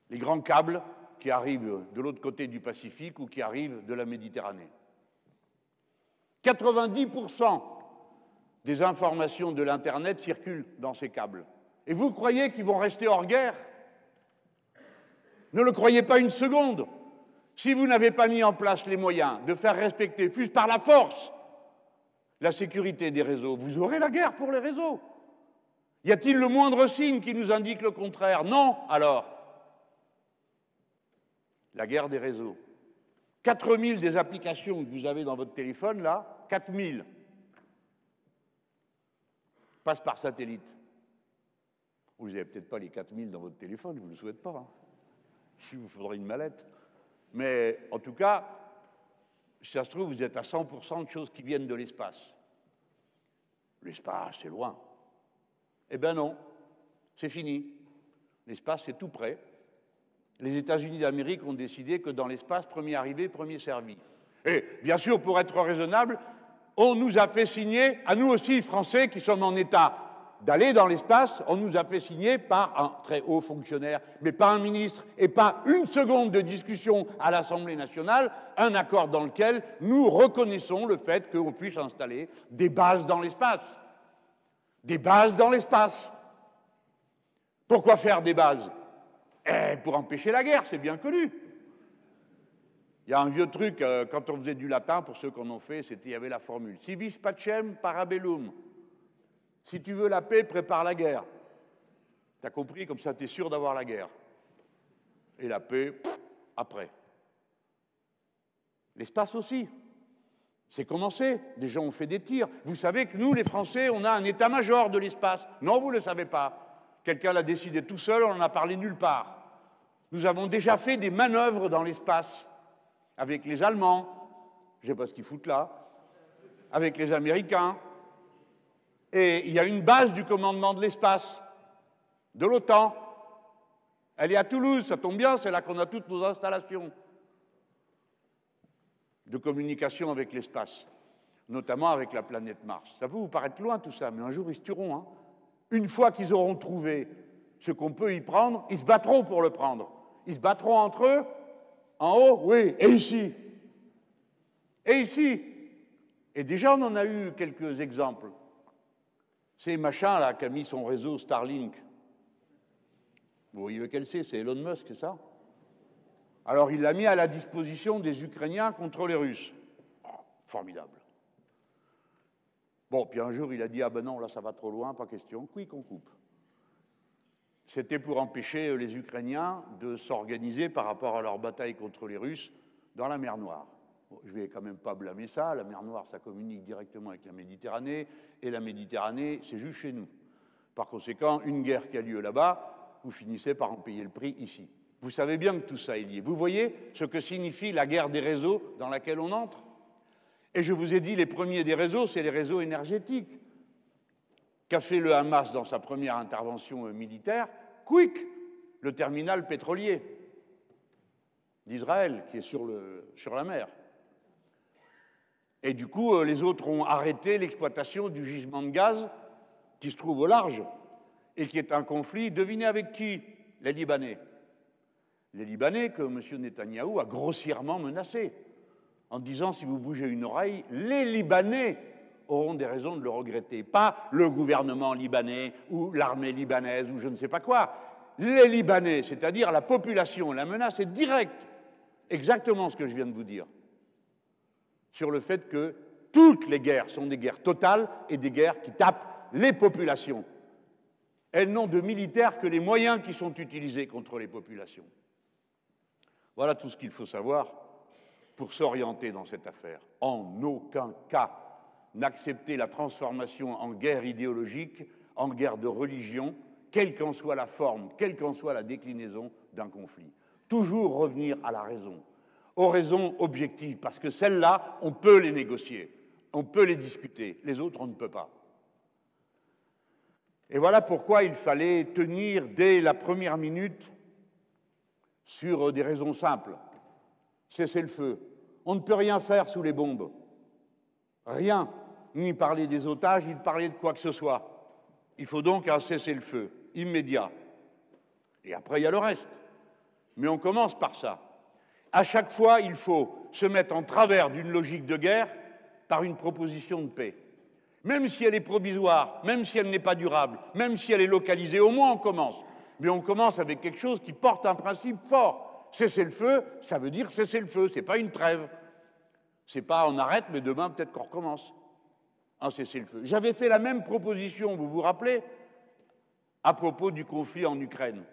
les grands câbles qui arrivent de l'autre côté du Pacifique ou qui arrivent de la Méditerranée. 90% des informations de l'Internet circulent dans ces câbles. Et vous croyez qu'ils vont rester hors guerre? Ne le croyez pas une seconde. Si vous n'avez pas mis en place les moyens de faire respecter, fût par la force, la sécurité des réseaux, vous aurez la guerre pour les réseaux. Y a-t-il le moindre signe qui nous indique le contraire? Non, alors. La guerre des réseaux. 4000 des applications que vous avez dans votre téléphone, là, 4000 passent par satellite. Vous n'avez peut-être pas les 4000 dans votre téléphone, je ne le souhaite pas. Hein. Si vous faudrait une mallette. Mais en tout cas, si ça se trouve, vous êtes à 100% de choses qui viennent de l'espace. L'espace, c'est loin. Eh bien non, c'est fini. L'espace, c'est tout près les États-Unis d'Amérique ont décidé que dans l'espace, premier arrivé, premier servi. Et bien sûr, pour être raisonnable, on nous a fait signer, à nous aussi, Français, qui sommes en état d'aller dans l'espace, on nous a fait signer par un très haut fonctionnaire, mais pas un ministre, et pas une seconde de discussion à l'Assemblée nationale, un accord dans lequel nous reconnaissons le fait qu'on puisse installer des bases dans l'espace. Des bases dans l'espace. Pourquoi faire des bases? Eh, pour empêcher la guerre, c'est bien connu. Il y a un vieux truc, euh, quand on faisait du latin, pour ceux qui en fait, c'était, il y avait la formule Si vis pacem, parabellum. Si tu veux la paix, prépare la guerre. T'as compris Comme ça, tu es sûr d'avoir la guerre. Et la paix, après. L'espace aussi. C'est commencé. Des gens ont fait des tirs. Vous savez que nous, les Français, on a un état-major de l'espace. Non, vous ne le savez pas. Quelqu'un l'a décidé tout seul, on n'en a parlé nulle part. Nous avons déjà fait des manœuvres dans l'espace avec les Allemands, je ne sais pas ce qu'ils foutent là, avec les Américains. Et il y a une base du commandement de l'espace, de l'OTAN. Elle est à Toulouse, ça tombe bien, c'est là qu'on a toutes nos installations de communication avec l'espace, notamment avec la planète Mars. Ça peut vous paraître loin tout ça, mais un jour ils se tueront. Hein. Une fois qu'ils auront trouvé ce qu'on peut y prendre, ils se battront pour le prendre. Ils se battront entre eux En haut Oui. Et ici Et ici Et déjà, on en a eu quelques exemples. C'est machin là qui a mis son réseau Starlink. Vous voyez lequel c'est? C'est Elon Musk, c'est ça? Alors il l'a mis à la disposition des Ukrainiens contre les Russes. Ah, formidable. Bon, puis un jour il a dit Ah ben non, là ça va trop loin, pas question, oui qu'on coupe c'était pour empêcher euh, les Ukrainiens de s'organiser par rapport à leur bataille contre les Russes dans la mer Noire. Je ne vais quand même pas blâmer ça, la mer Noire, ça communique directement avec la Méditerranée, et la Méditerranée, c'est juste chez nous. Par conséquent, une guerre qui a lieu là-bas, vous finissez par en payer le prix ici. Vous savez bien que tout ça est lié. Vous voyez ce que signifie la guerre des réseaux dans laquelle on entre? Et je vous ai dit, les premiers des réseaux, c'est les réseaux énergétiques. Qu'a fait le Hamas dans sa première intervention euh, militaire? Quick, le terminal pétrolier d'Israël, qui est sur, la mer. Et du coup, euh, les autres ont arrêté l'exploitation du gisement de gaz qui se trouve au large et qui est un conflit, devinez avec qui? Les Libanais. Les Libanais que M. Netanyahou a grossièrement menacés en disant si vous bougez une oreille, les Libanais auront des raisons de le regretter. Pas le gouvernement libanais ou l'armée libanaise ou je ne sais pas quoi. les Libanais, c'est-à-dire la population. La menace est directe, exactement ce que je viens de vous dire, sur le fait que toutes les guerres sont des guerres totales et des guerres qui tapent les populations. Elles n'ont de militaires que les moyens qui sont utilisés contre les populations. Voilà tout ce qu'il faut savoir pour s'orienter dans cette affaire. En aucun cas n'accepter la transformation en guerre idéologique, en guerre de religion, quelle qu'en soit la forme, quelle qu'en soit la déclinaison d'un conflit. Toujours revenir à la raison, aux raisons objectives, parce que celles-là, on peut les négocier, on peut les discuter, les autres, on ne peut pas. Et voilà pourquoi il fallait tenir dès la première minute sur des raisons simples. Cesser le feu. On ne peut rien faire sous les bombes. Rien. Ni parler des otages, ni parler de quoi que ce soit. Il faut donc un cessez-le-feu immédiat. Et après, il y a le reste. Mais on commence par ça. À chaque fois, il faut se mettre en travers d'une logique de guerre par une proposition de paix. Même si elle est provisoire, même si elle n'est pas durable, même si elle est localisée, au moins on commence. Mais on commence avec quelque chose qui porte un principe fort. Cesser le feu, ça veut dire cesser le feu, c'est pas une trêve. C'est pas on arrête, mais demain peut-être qu'on recommence. Un cesser le feu. J'avais fait la même proposition, vous vous rappelez, à propos du conflit en Ukraine.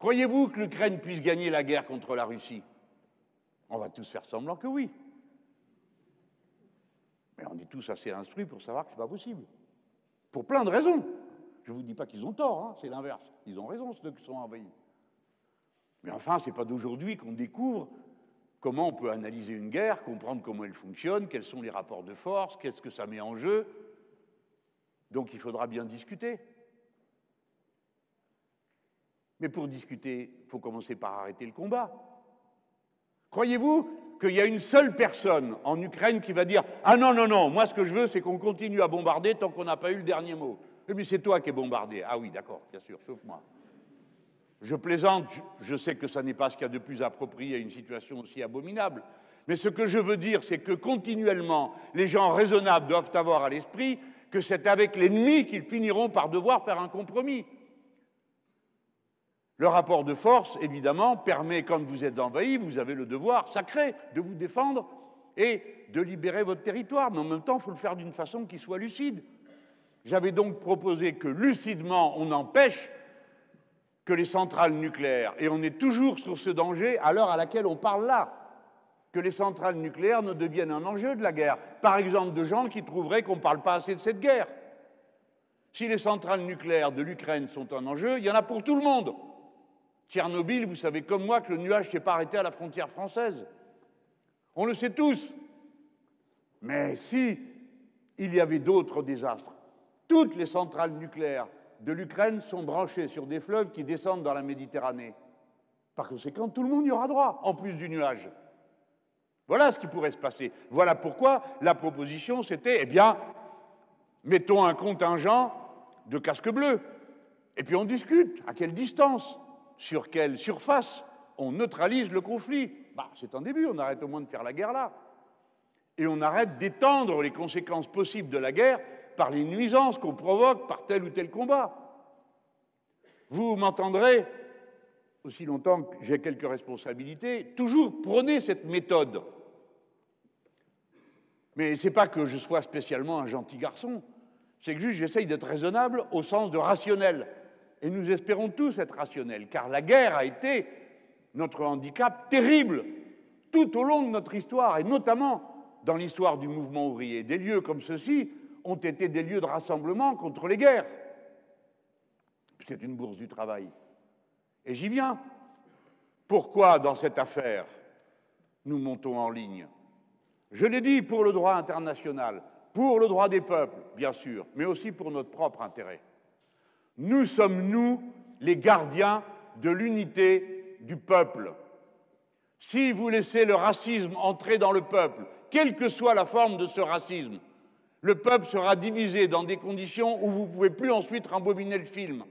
Croyez-vous que l'Ukraine puisse gagner la guerre contre la Russie? On va tous faire semblant que oui. Mais on est tous assez instruits pour savoir que ce n'est pas possible. Pour plein de raisons. Je ne vous dis pas qu'ils ont tort, hein, c'est l'inverse. Ils ont raison, ceux qui sont envahis. Mais enfin, ce n'est pas d'aujourd'hui qu'on découvre comment on peut analyser une guerre, comprendre comment elle fonctionne, quels sont les rapports de force, qu'est-ce que ça met en jeu. Donc il faudra bien discuter. Mais pour discuter, il faut commencer par arrêter le combat. Croyez-vous qu'il y a une seule personne en Ukraine qui va dire Ah non, non, non, moi ce que je veux, c'est qu'on continue à bombarder tant qu'on n'a pas eu le dernier mot Mais c'est toi qui es bombardé. Ah oui, d'accord, bien sûr, sauf moi. Je plaisante, je sais que ça n'est pas ce qu'il y a de plus approprié à une situation aussi abominable. Mais ce que je veux dire, c'est que continuellement, les gens raisonnables doivent avoir à l'esprit que c'est avec l'ennemi qu'ils finiront par devoir faire un compromis. Le rapport de force, évidemment, permet, quand vous êtes envahi, vous avez le devoir sacré de vous défendre et de libérer votre territoire. Mais en même temps, il faut le faire d'une façon qui soit lucide. J'avais donc proposé que lucidement, on empêche que les centrales nucléaires, et on est toujours sur ce danger à l'heure à laquelle on parle là, que les centrales nucléaires ne deviennent un enjeu de la guerre. Par exemple, de gens qui trouveraient qu'on ne parle pas assez de cette guerre. Si les centrales nucléaires de l'Ukraine sont un enjeu, il y en a pour tout le monde. Tchernobyl, vous savez comme moi que le nuage s'est pas arrêté à la frontière française. On le sait tous. Mais si il y avait d'autres désastres, toutes les centrales nucléaires de l'Ukraine sont branchées sur des fleuves qui descendent dans la Méditerranée. Par conséquent, tout le monde y aura droit, en plus du nuage. Voilà ce qui pourrait se passer. Voilà pourquoi la proposition, c'était, eh bien, mettons un contingent de casques bleus, et puis on discute à quelle distance, sur quelle surface on neutralise le conflit. Bah, c'est un début, on arrête au moins de faire la guerre là. Et on arrête d'étendre les conséquences possibles de la guerre par les nuisances qu'on provoque par tel ou tel combat. Vous m'entendrez, aussi longtemps que j'ai quelques responsabilités, toujours prôner cette méthode mais ce n'est pas que je sois spécialement un gentil garçon, c'est que juste j'essaye d'être raisonnable au sens de rationnel. Et nous espérons tous être rationnels, car la guerre a été notre handicap terrible tout au long de notre histoire, et notamment dans l'histoire du mouvement ouvrier. Des lieux comme ceux-ci ont été des lieux de rassemblement contre les guerres. C'est une bourse du travail. Et j'y viens. Pourquoi, dans cette affaire, nous montons en ligne? Je l'ai dit pour le droit international, pour le droit des peuples, bien sûr, mais aussi pour notre propre intérêt. Nous sommes, nous, les gardiens de l'unité du peuple. Si vous laissez le racisme entrer dans le peuple, quelle que soit la forme de ce racisme, le peuple sera divisé dans des conditions où vous ne pouvez plus ensuite rembobiner le film.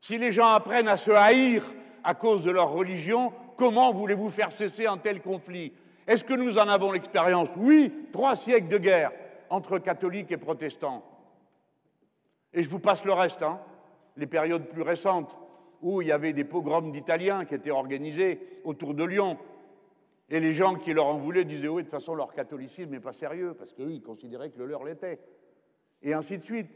Si les gens apprennent à se haïr à cause de leur religion, comment voulez-vous faire cesser un tel conflit? Est-ce que nous en avons l'expérience? Oui, trois siècles de guerre entre catholiques et protestants. Et je vous passe le reste. Hein. Les périodes plus récentes, où il y avait des pogroms d'Italiens qui étaient organisés autour de Lyon. Et les gens qui leur en voulaient disaient oui, de toute façon, leur catholicisme n'est pas sérieux, parce qu'eux, ils considéraient que le leur l'était. Et ainsi de suite.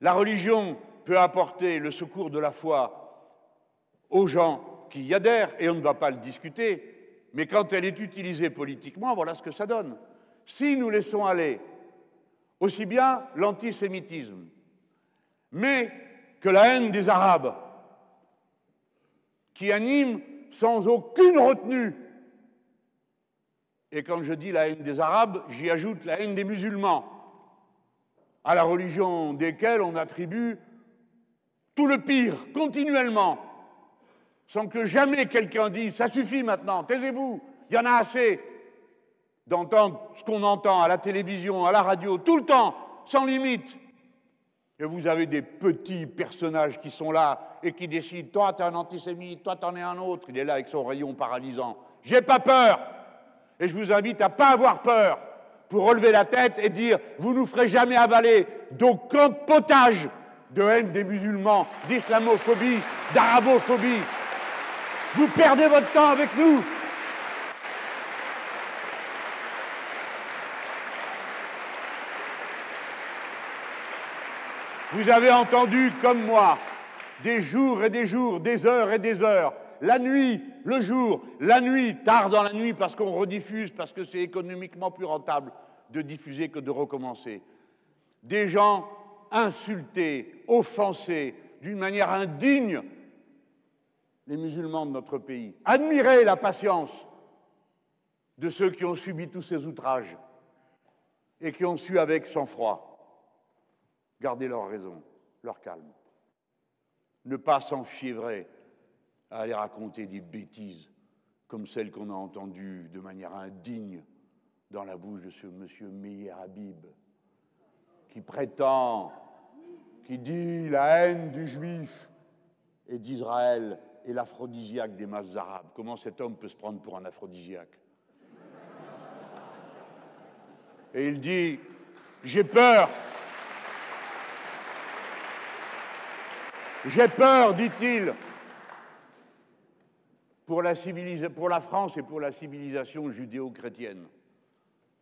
La religion peut apporter le secours de la foi aux gens qui y adhèrent, et on ne va pas le discuter, mais quand elle est utilisée politiquement, voilà ce que ça donne. Si nous laissons aller aussi bien l'antisémitisme, mais que la haine des Arabes, qui anime sans aucune retenue, et quand je dis la haine des Arabes, j'y ajoute la haine des musulmans, à la religion desquels on attribue tout le pire, continuellement, sans que jamais quelqu'un dise Ça suffit maintenant, taisez-vous, il y en a assez d'entendre ce qu'on entend à la télévision, à la radio, tout le temps, sans limite. Et vous avez des petits personnages qui sont là et qui décident Toi, t'es un antisémite, toi, t'en es un autre. Il est là avec son rayon paralysant. J'ai pas peur Et je vous invite à pas avoir peur pour relever la tête et dire Vous nous ferez jamais avaler d'aucun potage de haine des musulmans, d'islamophobie, d'arabophobie. Vous perdez votre temps avec nous. Vous avez entendu, comme moi, des jours et des jours, des heures et des heures, la nuit, le jour, la nuit, tard dans la nuit parce qu'on rediffuse, parce que c'est économiquement plus rentable de diffuser que de recommencer. Des gens insultés, offensés, d'une manière indigne les musulmans de notre pays. Admirez la patience de ceux qui ont subi tous ces outrages et qui ont su avec sang-froid garder leur raison, leur calme. Ne pas s'enfiévrer à aller raconter des bêtises comme celles qu'on a entendues de manière indigne dans la bouche de ce monsieur Meir Habib, qui prétend, qui dit la haine du juif et d'Israël et l'aphrodisiaque des masses arabes. Comment cet homme peut se prendre pour un aphrodisiaque? Et il dit, j'ai peur. J'ai peur, dit-il, pour la, France et pour la civilisation judéo-chrétienne.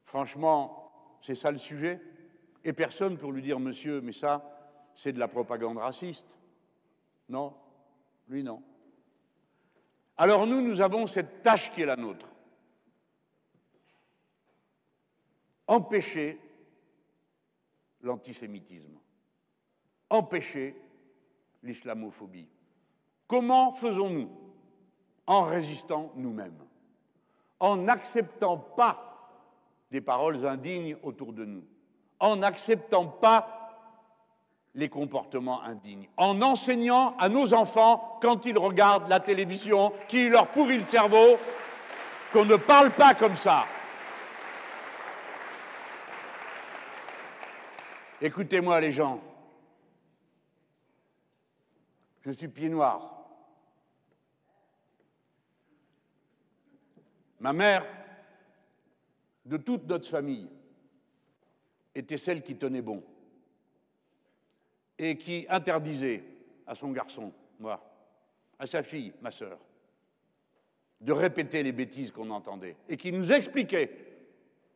Franchement, c'est ça le sujet. Et personne pour lui dire, monsieur, mais ça, c'est de la propagande raciste. Non, lui non. Alors nous, nous avons cette tâche qui est la nôtre. Empêcher l'antisémitisme, empêcher l'islamophobie. Comment faisons-nous En résistant nous-mêmes, en n'acceptant pas des paroles indignes autour de nous, en n'acceptant pas les comportements indignes, en enseignant à nos enfants, quand ils regardent la télévision, qui leur pourrit le cerveau, qu'on ne parle pas comme ça. Écoutez-moi les gens, je suis pied noir. Ma mère, de toute notre famille, était celle qui tenait bon et qui interdisait à son garçon, moi, à sa fille, ma sœur, de répéter les bêtises qu'on entendait, et qui nous expliquait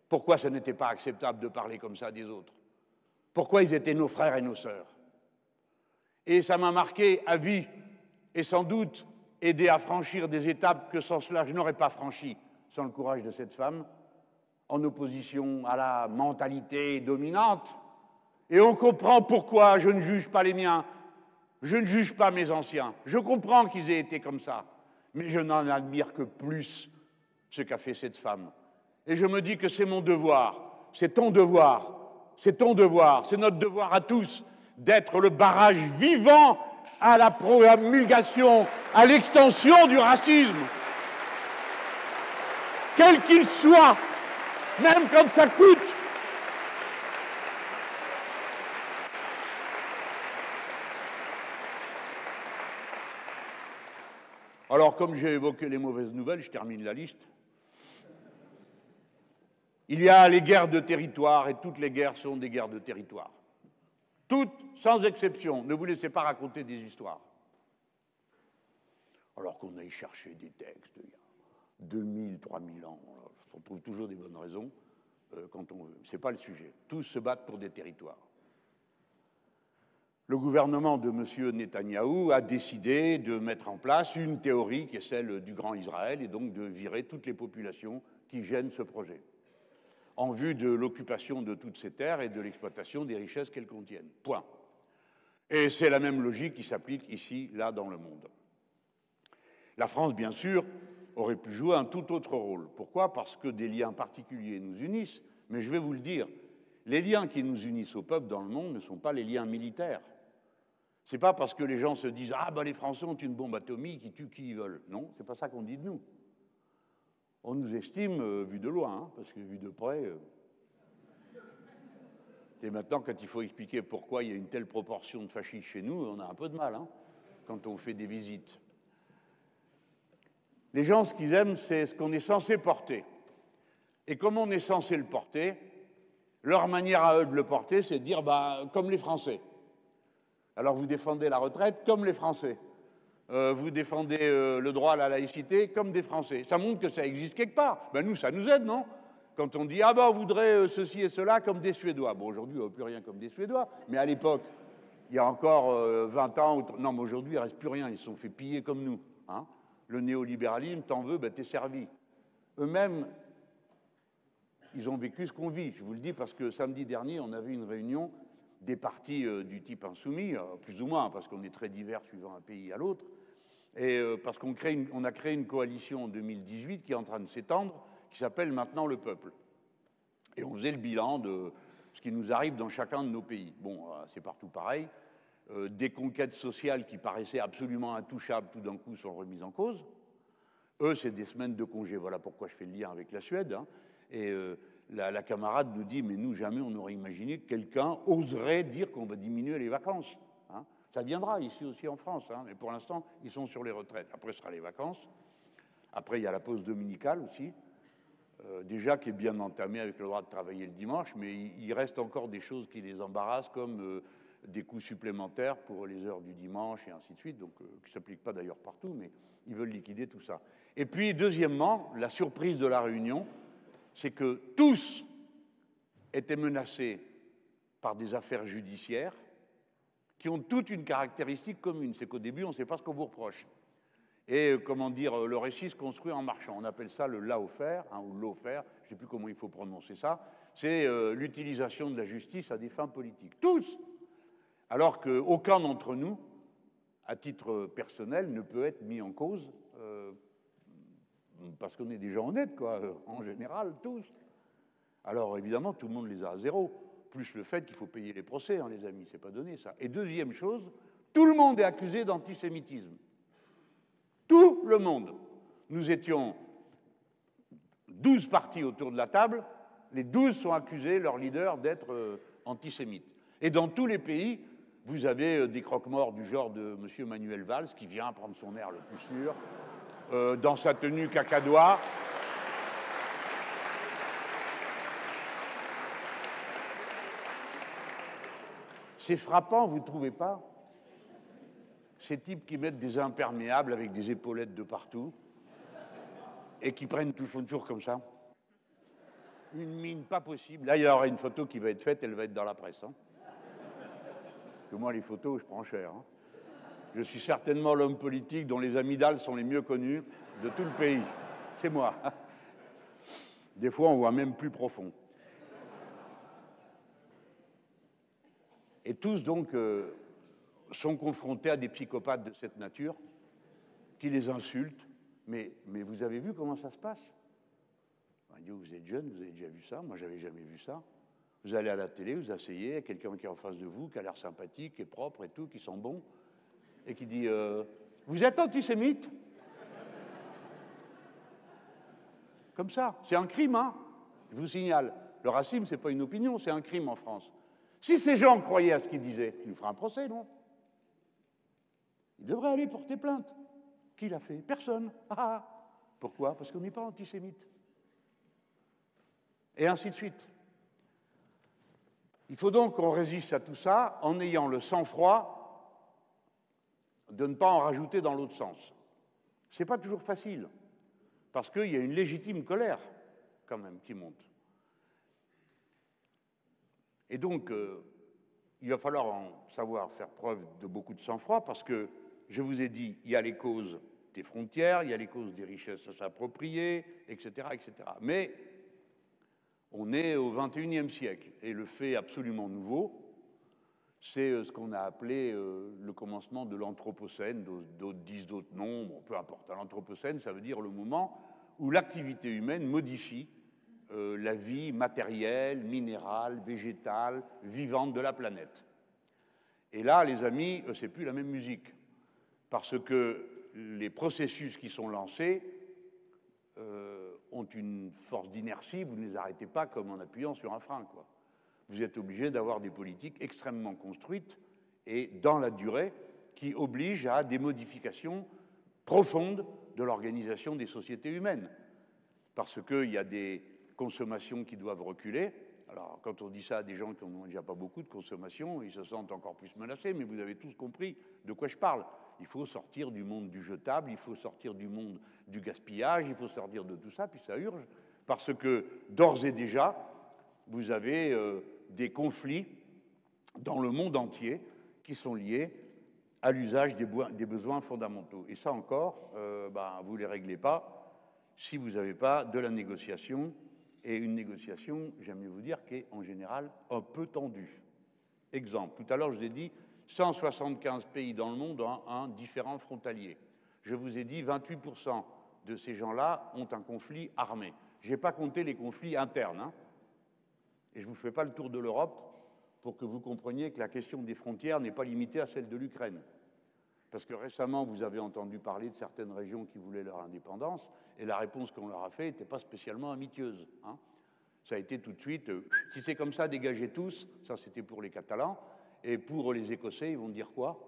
pourquoi ce n'était pas acceptable de parler comme ça des autres, pourquoi ils étaient nos frères et nos sœurs. Et ça m'a marqué à vie, et sans doute aidé à franchir des étapes que sans cela je n'aurais pas franchies, sans le courage de cette femme, en opposition à la mentalité dominante. Et on comprend pourquoi je ne juge pas les miens, je ne juge pas mes anciens. Je comprends qu'ils aient été comme ça, mais je n'en admire que plus ce qu'a fait cette femme. Et je me dis que c'est mon devoir, c'est ton devoir, c'est ton devoir, c'est notre devoir à tous d'être le barrage vivant à la promulgation, à l'extension du racisme, quel qu'il soit, même quand ça coûte Alors, comme j'ai évoqué les mauvaises nouvelles, je termine la liste. Il y a les guerres de territoire, et toutes les guerres sont des guerres de territoire. Toutes, sans exception. Ne vous laissez pas raconter des histoires. Alors qu'on aille chercher des textes il y a 2000, 3000 ans, on trouve toujours des bonnes raisons euh, quand on veut. Ce n'est pas le sujet. Tous se battent pour des territoires. Le gouvernement de M. Netanyahou a décidé de mettre en place une théorie qui est celle du Grand Israël et donc de virer toutes les populations qui gênent ce projet en vue de l'occupation de toutes ces terres et de l'exploitation des richesses qu'elles contiennent. Point. Et c'est la même logique qui s'applique ici, là, dans le monde. La France, bien sûr, aurait pu jouer un tout autre rôle. Pourquoi? Parce que des liens particuliers nous unissent, mais je vais vous le dire, les liens qui nous unissent au peuple dans le monde ne sont pas les liens militaires. Ce n'est pas parce que les gens se disent Ah, ben les Français ont une bombe atomique, ils tuent qui ils veulent. Non, c'est pas ça qu'on dit de nous. On nous estime euh, vu de loin, hein, parce que vu de près. Euh, et maintenant, quand il faut expliquer pourquoi il y a une telle proportion de fascistes chez nous, on a un peu de mal hein, quand on fait des visites. Les gens, ce qu'ils aiment, c'est ce qu'on est censé porter. Et comme on est censé le porter, leur manière à eux de le porter, c'est de dire bah, comme les Français. Alors vous défendez la retraite comme les Français. Euh, vous défendez euh, le droit à la laïcité comme des Français. Ça montre que ça existe quelque part. Ben nous, ça nous aide, non? Quand on dit, ah ben on voudrait euh, ceci et cela comme des Suédois. Bon, aujourd'hui, on ne plus rien comme des Suédois, mais à l'époque, il y a encore 20 ans, non, mais aujourd'hui, il ne reste plus rien, ils se sont fait piller comme nous. Hein le néolibéralisme, t'en veux, ben t'es servi. Eux-mêmes, ils ont vécu ce qu'on vit. Je vous le dis parce que samedi dernier, on avait une réunion des partis du type insoumis, plus ou moins, parce qu'on est très divers suivant un pays à l'autre, et euh, parce qu'on a créé une coalition en 2018 qui est en train de s'étendre, qui s'appelle maintenant le peuple. Et on faisait le bilan de ce qui nous arrive dans chacun de nos pays. Bon, euh, c'est partout pareil. Euh, des conquêtes sociales qui paraissaient absolument intouchables, tout d'un coup, sont remises en cause. Eux, c'est des semaines de congé. Voilà pourquoi je fais le lien avec la Suède. Hein. Et la, la, camarade nous dit, mais nous, jamais on n'aurait imaginé que quelqu'un oserait dire qu'on va diminuer les vacances. Ça viendra ici aussi en France, hein, mais pour l'instant, ils sont sur les retraites. Après, ce sera les vacances. Après, il y a la pause dominicale aussi, euh, déjà qui est bien entamée avec le droit de travailler le dimanche, mais il, reste encore des choses qui les embarrassent, comme euh, des coûts supplémentaires pour les heures du dimanche et ainsi de suite, euh, qui ne s'appliquent pas d'ailleurs partout, mais ils veulent liquider tout ça. Et puis, deuxièmement, la surprise de la réunion, c'est que tous étaient menacés par des affaires judiciaires qui ont toutes une caractéristique commune, c'est qu'au début, on ne sait pas ce qu'on vous reproche. Et euh, comment dire, euh, le récit se construit en marchant. On appelle ça le laofer, hein, ou l'ofer, je ne sais plus comment il faut prononcer ça. C'est euh, l'utilisation de la justice à des fins politiques. Tous Alors qu'aucun d'entre nous, à titre personnel, ne peut être mis en cause, parce qu'on est des gens honnêtes, quoi, en général, tous. Alors évidemment, tout le monde les a à zéro plus le fait qu'il faut payer les procès, hein, les amis, c'est pas donné ça. Et deuxième chose, tout le monde est accusé d'antisémitisme. Tout le monde. Nous étions 12 partis autour de la table, les 12 sont accusés, leurs leaders, d'être euh, antisémites. Et dans tous les pays, vous avez euh, des croque-morts du genre de M. Manuel Valls, qui vient prendre son air le plus sûr, euh, dans sa tenue cacadois. C'est frappant, vous ne trouvez pas? Ces types qui mettent des imperméables avec des épaulettes de partout et qui prennent tout son tour comme ça. Une mine pas possible. Là, il y aura une photo qui va être faite, elle va être dans la presse. Hein. Que moi, les photos, je prends cher. Hein. Je suis certainement l'homme politique dont les amygdales sont les mieux connus de tout le pays. C'est moi. Des fois, on voit même plus profond. Et tous, donc, euh, sont confrontés à des psychopathes de cette nature qui les insultent. Mais, vous avez vu comment ça se passe? Vous êtes jeune, vous avez déjà vu ça. Moi, j'avais jamais vu ça. Vous allez à la télé, vous asseyez, quelqu'un qui est en face de vous, qui a l'air sympathique, qui est propre et tout, qui sent bon, et qui dit euh, Vous êtes antisémite Comme ça. C'est un crime, hein? Je vous signale. Le racisme, ce n'est pas une opinion, c'est un crime en France. Si ces gens croyaient à ce qu'ils disaient, il nous fera un procès, non? Il devrait aller porter plainte. Qui l'a fait? Personne. Ah, ah. Pourquoi? Parce qu'on n'est pas antisémite. Et ainsi de suite. Il faut donc qu'on résiste à tout ça en ayant le sang-froid de ne pas en rajouter dans l'autre sens. Ce n'est pas toujours facile, parce qu'il y a une légitime colère, quand même, qui monte. Et donc, euh, il va falloir en savoir faire preuve de beaucoup de sang-froid, parce que, je vous ai dit, il y a les causes des frontières, il y a les causes des richesses à s'approprier, etc.. Mais on est au XXIe siècle, et le fait absolument nouveau, c'est euh, ce qu'on a appelé euh, le commencement de l'Anthropocène, d'autres disent d'autres noms, peu importe. L'Anthropocène, ça veut dire le moment où l'activité humaine modifie euh, la vie matérielle, minérale, végétale, vivante de la planète. Et là, les amis, c'est plus la même musique, parce que les processus qui sont lancés ont une force d'inertie, vous ne les arrêtez pas comme en appuyant sur un frein, quoi vous êtes obligé d'avoir des politiques extrêmement construites et dans la durée qui obligent à des modifications profondes de l'organisation des sociétés humaines. Parce qu'il y a des consommations qui doivent reculer. Alors, quand on dit ça à des gens qui n'ont déjà pas beaucoup de consommation, ils se sentent encore plus menacés, mais vous avez tous compris de quoi je parle. Il faut sortir du monde du jetable, il faut sortir du monde du gaspillage, il faut sortir de tout ça, puis ça urge, parce que d'ores et déjà, vous avez euh, des conflits dans le monde entier qui sont liés à l'usage des, besoins fondamentaux. Et ça encore, euh, ben, vous ne les réglez pas si vous n'avez pas de la négociation, et une négociation, j'aime mieux vous dire, qui est en général un peu tendue. Exemple, tout à l'heure je vous ai dit 175 pays dans le monde ont un différent frontalier. Je vous ai dit 28% de ces gens-là ont un conflit armé. Je n'ai pas compté les conflits internes. Hein. Et je ne vous fais pas le tour de l'Europe pour que vous compreniez que la question des frontières n'est pas limitée à celle de l'Ukraine. Parce que récemment, vous avez entendu parler de certaines régions qui voulaient leur indépendance, et la réponse qu'on leur a faite n'était pas spécialement amicieuse. Hein. Ça a été tout de suite, euh, si c'est comme ça, dégagez tous, ça c'était pour les Catalans, et pour les Écossais, ils vont dire quoi?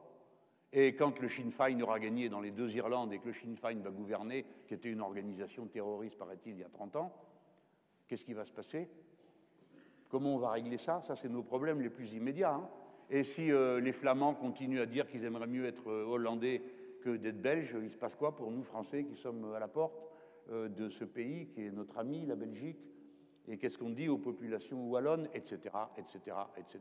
Et quand le Sinn Féin aura gagné dans les deux Irlandes et que le Sinn Féin va gouverner, qui était une organisation terroriste, paraît-il, il y a 30 ans, qu'est-ce qui va se passer? Comment on va régler ça? Ça, c'est nos problèmes les plus immédiats. Hein. Et si euh, les Flamands continuent à dire qu'ils aimeraient mieux être euh, Hollandais que d'être Belges, il se passe quoi pour nous, Français, qui sommes à la porte? De ce pays qui est notre ami, la Belgique Et qu'est-ce qu'on dit aux populations wallonnes, etc., etc., etc.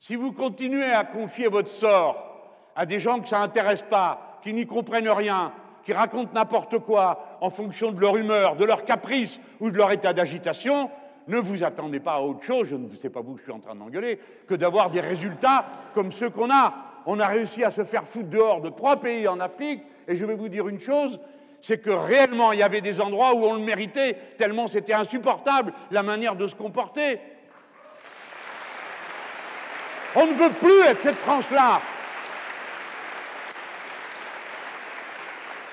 Si vous continuez à confier votre sort à des gens que ça n'intéresse pas, qui n'y comprennent rien, qui racontent n'importe quoi en fonction de leur humeur, de leur caprice ou de leur état d'agitation, ne vous attendez pas à autre chose, je ne sais pas vous que je suis en train d'engueuler, que d'avoir des résultats comme ceux qu'on a. On a réussi à se faire foutre dehors de trois pays en Afrique, et je vais vous dire une chose, c'est que réellement il y avait des endroits où on le méritait, tellement c'était insupportable la manière de se comporter. On ne veut plus être cette France-là.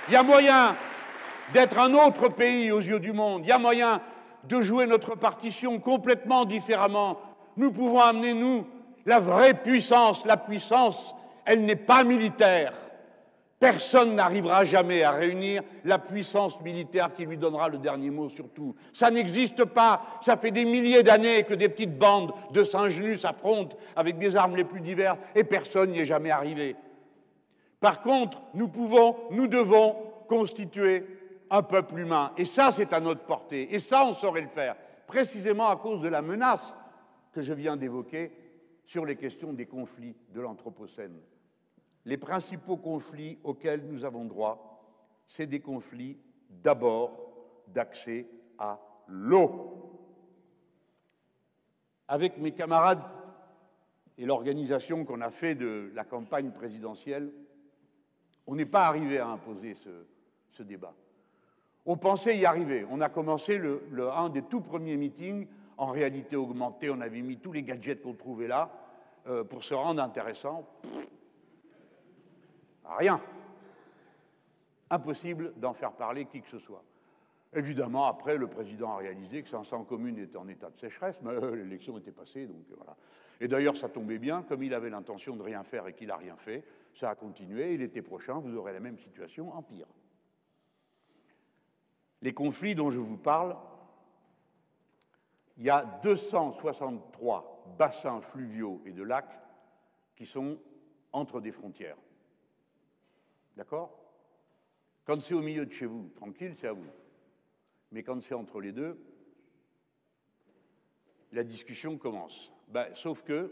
Il y a moyen d'être un autre pays aux yeux du monde. Il y a moyen de jouer notre partition complètement différemment. Nous pouvons amener, nous, la vraie puissance. La puissance, elle n'est pas militaire. Personne n'arrivera jamais à réunir la puissance militaire qui lui donnera le dernier mot sur tout. Ça n'existe pas. Ça fait des milliers d'années que des petites bandes de singes nus s'affrontent avec des armes les plus diverses et personne n'y est jamais arrivé. Par contre, nous pouvons, nous devons constituer un peuple humain. Et ça, c'est à notre portée. Et ça, on saurait le faire, précisément à cause de la menace que je viens d'évoquer sur les questions des conflits de l'Anthropocène. Les principaux conflits auxquels nous avons droit, c'est des conflits d'abord d'accès à l'eau. Avec mes camarades et l'organisation qu'on a fait de la campagne présidentielle, on n'est pas arrivé à imposer ce, débat. On pensait y arriver. On a commencé un des tout premiers meetings en réalité augmentée. On avait mis tous les gadgets qu'on trouvait là euh, pour se rendre intéressant. Rien. Impossible d'en faire parler qui que ce soit. Évidemment, après, le président a réalisé que 500 communes étaient en état de sécheresse, mais euh, l'élection était passée, donc euh, voilà. Et d'ailleurs, ça tombait bien, comme il avait l'intention de rien faire et qu'il n'a rien fait, ça a continué, et l'été prochain, vous aurez la même situation en pire. Les conflits dont je vous parle il y a 263 bassins fluviaux et de lacs qui sont entre des frontières. D'accord? Quand c'est au milieu de chez vous, tranquille, c'est à vous. Mais quand c'est entre les deux, la discussion commence. Ben, sauf que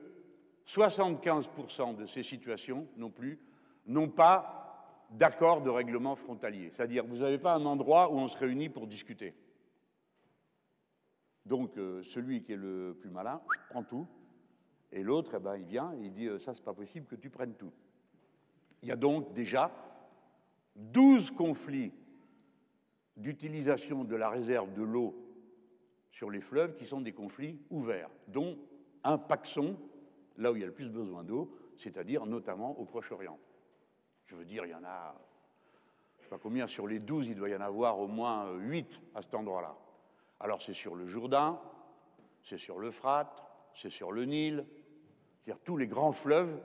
75% de ces situations non plus n'ont pas d'accord de règlement frontalier. C'est-à-dire, vous n'avez pas un endroit où on se réunit pour discuter. Donc, euh, celui qui est le plus malin prend tout, et l'autre, eh ben, il vient et il dit euh, Ça, c'est pas possible que tu prennes tout. Il y a donc déjà 12 conflits d'utilisation de la réserve de l'eau sur les fleuves qui sont des conflits ouverts, dont un paxon, là où il y a le plus besoin d'eau, c'est-à-dire notamment au Proche-Orient. Je veux dire, il y en a, je ne sais pas combien, sur les 12, il doit y en avoir au moins 8 à cet endroit-là. Alors c'est sur le Jourdain, c'est sur l'Euphrate, c'est sur le Nil, c'est-à-dire tous les grands fleuves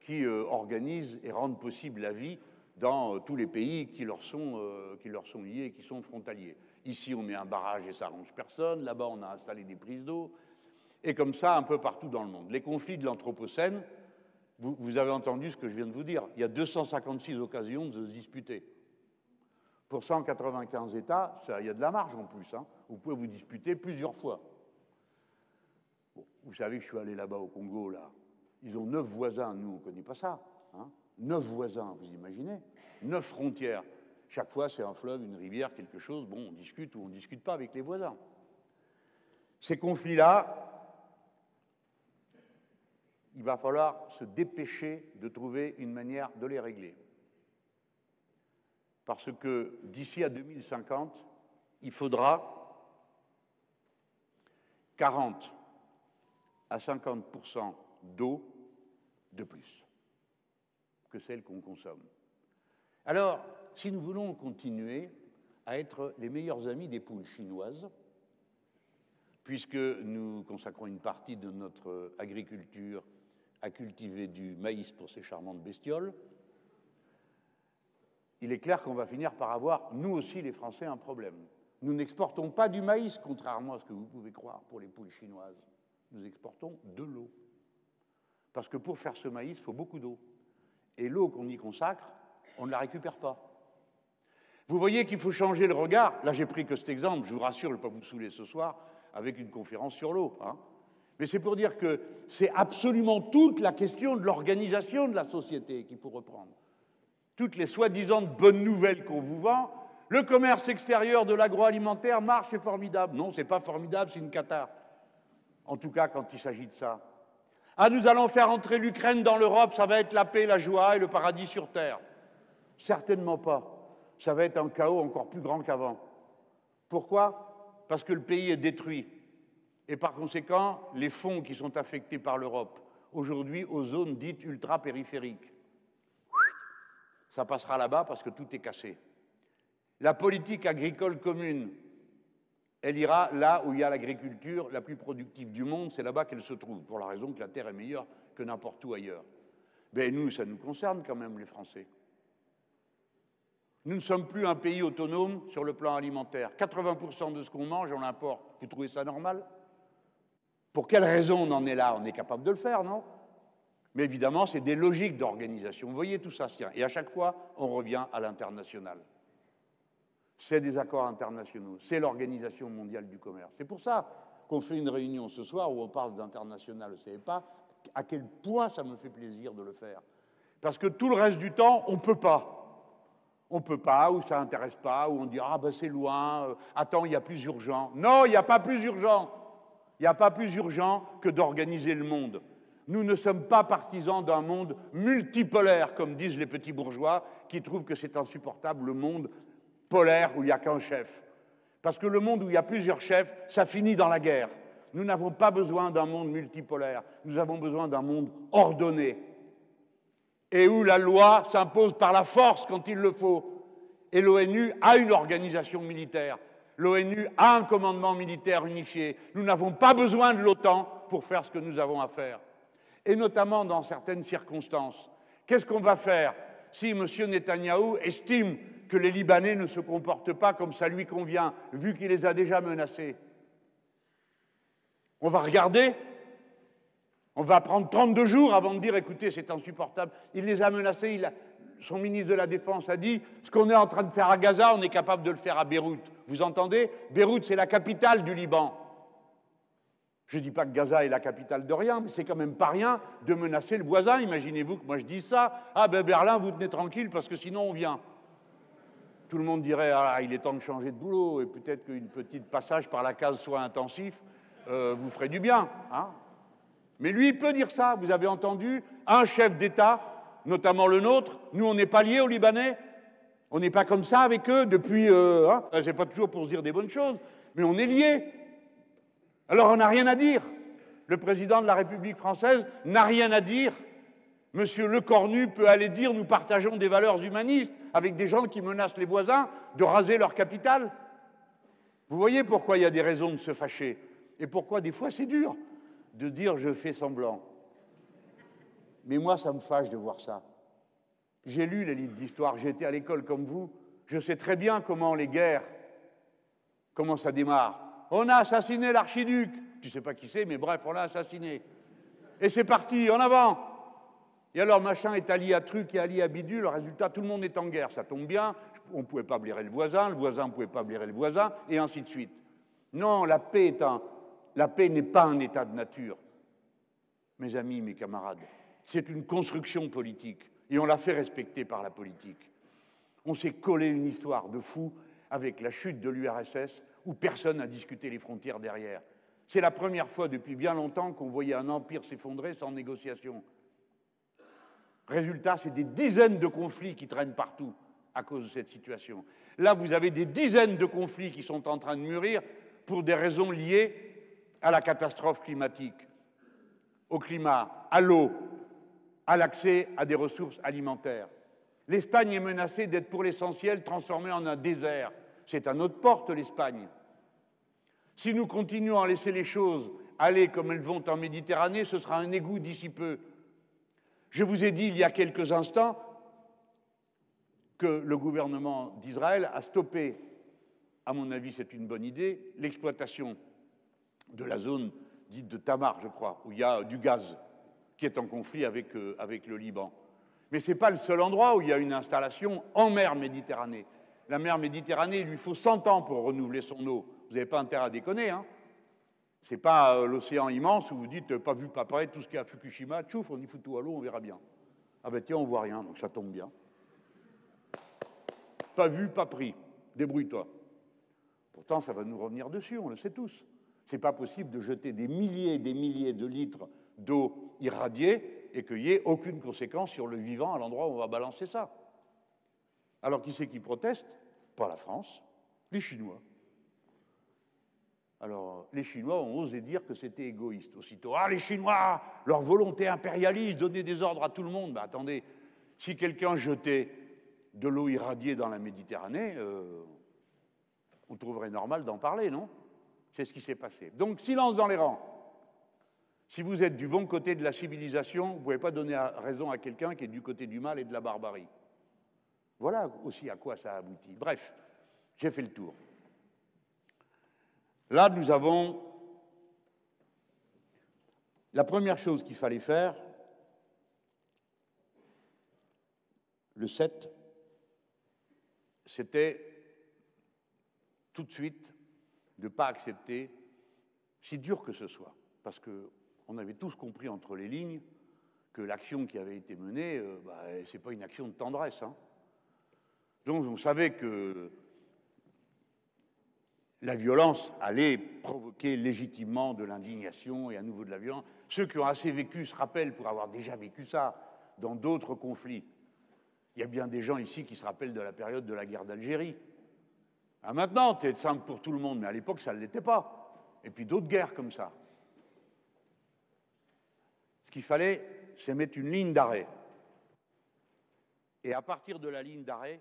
qui euh, organisent et rendent possible la vie dans euh, tous les pays qui leur, sont, euh, qui leur sont liés qui sont frontaliers. Ici, on met un barrage et ça arrange personne. Là-bas, on a installé des prises d'eau. Et comme ça, un peu partout dans le monde. Les conflits de l'Anthropocène, vous, avez entendu ce que je viens de vous dire. Il y a 256 occasions de se disputer. Pour 195 États, il y a de la marge en plus. Hein. Vous pouvez vous disputer plusieurs fois. Vous savez que je suis allé là-bas au Congo, là. Ils ont neuf voisins, nous, on ne connaît pas ça. Hein. Neuf voisins, vous imaginez Neuf frontières. Chaque fois, c'est un fleuve, une rivière, quelque chose. Bon, on discute ou on ne discute pas avec les voisins. Ces conflits-là, il va falloir se dépêcher de trouver une manière de les régler. Parce que d'ici à 2050, il faudra 40 à 50% d'eau de plus que celle qu'on consomme. Alors, si nous voulons continuer à être les meilleurs amis des poules chinoises, puisque nous consacrons une partie de notre agriculture à cultiver du maïs pour ces charmantes bestioles, il est clair qu'on va finir par avoir, nous aussi les Français, un problème. Nous n'exportons pas du maïs, contrairement à ce que vous pouvez croire pour les poules chinoises. Nous exportons de l'eau. Parce que pour faire ce maïs, il faut beaucoup d'eau. Et l'eau qu'on y consacre, on ne la récupère pas. Vous voyez qu'il faut changer le regard. Là, j'ai pris que cet exemple, je vous rassure, je ne vais pas vous saouler ce soir avec une conférence sur l'eau. Hein. Mais c'est pour dire que c'est absolument toute la question de l'organisation de la société qu'il faut reprendre. Toutes les soi-disant bonnes nouvelles qu'on vous vend, le commerce extérieur de l'agroalimentaire marche, c'est formidable. Non, c'est pas formidable, c'est une cata. En tout cas, quand il s'agit de ça. Ah, nous allons faire entrer l'Ukraine dans l'Europe, ça va être la paix, la joie et le paradis sur terre. Certainement pas. Ça va être un chaos encore plus grand qu'avant. Pourquoi? Parce que le pays est détruit. Et par conséquent, les fonds qui sont affectés par l'Europe, aujourd'hui aux zones dites ultra-périphériques, ça passera là-bas parce que tout est cassé. La politique agricole commune, elle ira là où il y a l'agriculture la plus productive du monde, c'est là-bas qu'elle se trouve, pour la raison que la terre est meilleure que n'importe où ailleurs. Mais nous, ça nous concerne quand même, les Français. Nous ne sommes plus un pays autonome sur le plan alimentaire. 80% de ce qu'on mange, on l'importe. Vous trouvez ça normal? Pour quelle raison on en est là? On est capable de le faire, non? Mais évidemment, c'est des logiques d'organisation. Vous voyez tout ça, tient. Et à chaque fois, on revient à l'international c'est des accords internationaux, c'est l'Organisation mondiale du commerce. C'est pour ça qu'on fait une réunion ce soir où on parle d'international. Vous ne pas à quel point ça me fait plaisir de le faire. Parce que tout le reste du temps, on ne peut pas. On ne peut pas, ou ça n'intéresse pas, ou on dit Ah ben c'est loin, euh, attends, il y a plus urgent. Non, il n'y a pas plus urgent. Il n'y a pas plus urgent que d'organiser le monde. Nous ne sommes pas partisans d'un monde multipolaire, comme disent les petits bourgeois, qui trouvent que c'est insupportable le monde polaire où il n'y a qu'un chef. Parce que le monde où il y a plusieurs chefs, ça finit dans la guerre. Nous n'avons pas besoin d'un monde multipolaire, nous avons besoin d'un monde ordonné, et où la loi s'impose par la force quand il le faut. Et l'ONU a une organisation militaire, l'ONU a un commandement militaire unifié. Nous n'avons pas besoin de l'OTAN pour faire ce que nous avons à faire. Et notamment dans certaines circonstances. Qu'est-ce qu'on va faire si M. Netanyahou estime que les Libanais ne se comportent pas comme ça lui convient, vu qu'il les a déjà menacés. On va regarder. On va prendre 32 jours avant de dire écoutez, c'est insupportable. Il les a menacés. Son ministre de la Défense a dit ce qu'on est en train de faire à Gaza, on est capable de le faire à Beyrouth. Vous entendez? Beyrouth, c'est la capitale du Liban. Je ne dis pas que Gaza est la capitale de rien, mais c'est quand même pas rien de menacer le voisin. Imaginez-vous que moi je dis ça. Ah ben Berlin, vous tenez tranquille parce que sinon on vient. Tout le monde dirait ah, il est temps de changer de boulot et peut-être qu'une petite passage par la case soit intensif euh, vous ferait du bien. Hein mais lui, il peut dire ça. Vous avez entendu un chef d'État, notamment le nôtre. Nous, on n'est pas liés aux Libanais. On n'est pas comme ça avec eux depuis. Euh, hein, c'est pas toujours pour se dire des bonnes choses, mais on est liés. Alors on n'a rien à dire. Le président de la République française n'a rien à dire. Monsieur Lecornu peut aller dire nous partageons des valeurs humanistes avec des gens qui menacent les voisins de raser leur capitale. Vous voyez pourquoi il y a des raisons de se fâcher et pourquoi des fois c'est dur de dire je fais semblant. Mais moi, ça me fâche de voir ça. J'ai lu les livres d'histoire, été à l'école comme vous, je sais très bien comment les guerres, comment ça démarre. On a assassiné l'archiduc, tu sais pas qui c'est, mais bref, on l'a assassiné. Et c'est parti, en avant. Et alors, machin est allié à truc et allié à bidule, le résultat, tout le monde est en guerre, ça tombe bien, on ne pouvait pas blairer le voisin, le voisin ne pouvait pas blairer le voisin, et ainsi de suite. Non, la paix la paix n'est pas un état de nature. Mes amis, mes camarades, c'est une construction politique et on l'a fait respecter par la politique. On s'est collé une histoire de fou avec la chute de l'URSS où personne n'a discuté les frontières derrière. C'est la première fois depuis bien longtemps qu'on voyait un empire s'effondrer sans négociation. Résultat, c'est des dizaines de conflits qui traînent partout à cause de cette situation. Là, vous avez des dizaines de conflits qui sont en train de mûrir pour des raisons liées à la catastrophe climatique, au climat, à l'eau, à l'accès à des ressources alimentaires. L'Espagne est menacée d'être pour l'essentiel transformée en un désert. C'est à notre porte, l'Espagne. Si nous continuons à laisser les choses aller comme elles vont en Méditerranée, ce sera un égout d'ici peu. Je vous ai dit il y a quelques instants que le gouvernement d'Israël a stoppé, à mon avis c'est une bonne idée, l'exploitation de la zone dite de Tamar, je crois, où il y a du gaz qui est en conflit avec, euh, le Liban. Mais ce n'est pas le seul endroit où il y a une installation en mer Méditerranée. La mer Méditerranée, il lui faut 100 ans pour renouveler son eau. Vous n'avez pas intérêt à déconner. Hein ce n'est pas euh, l'océan immense où vous dites euh, pas vu, pas prêt, tout ce qui est à Fukushima, tchouf, on y fout tout à l'eau, on verra bien. Ah ben tiens, on voit rien, donc ça tombe bien. Pas vu, pas pris. Débrouille-toi. Pourtant, ça va nous revenir dessus, on le sait tous. Ce n'est pas possible de jeter des milliers et des milliers de litres d'eau irradiée et qu'il n'y ait aucune conséquence sur le vivant à l'endroit où on va balancer ça. Alors qui c'est qui proteste? Pas la France, les Chinois. Alors, les Chinois ont osé dire que c'était égoïste. Aussitôt, ah, les Chinois, leur volonté impérialiste, donner des ordres à tout le monde. Ben, attendez, si quelqu'un jetait de l'eau irradiée dans la Méditerranée, euh, on trouverait normal d'en parler, non? C'est ce qui s'est passé. Donc silence dans les rangs. Si vous êtes du bon côté de la civilisation, vous ne pouvez pas donner raison à quelqu'un qui est du côté du mal et de la barbarie. Voilà aussi à quoi ça aboutit. Bref, j'ai fait le tour. Là, nous avons la première chose qu'il fallait faire, le 7, c'était tout de suite de ne pas accepter, si dur que ce soit, parce qu'on avait tous compris entre les lignes que l'action qui avait été menée, euh, bah, ce n'est pas une action de tendresse. Hein. Donc on savait que la violence allait provoquer légitimement de l'indignation et à nouveau de la violence. Ceux qui ont assez vécu se rappellent pour avoir déjà vécu ça dans d'autres conflits. Il y a bien des gens ici qui se rappellent de la période de la guerre d'Algérie. Ah, maintenant, c'est simple pour tout le monde, mais à l'époque, ça ne l'était pas. Et puis d'autres guerres comme ça. Ce qu'il fallait, c'est mettre une ligne d'arrêt. Et à partir de la ligne d'arrêt,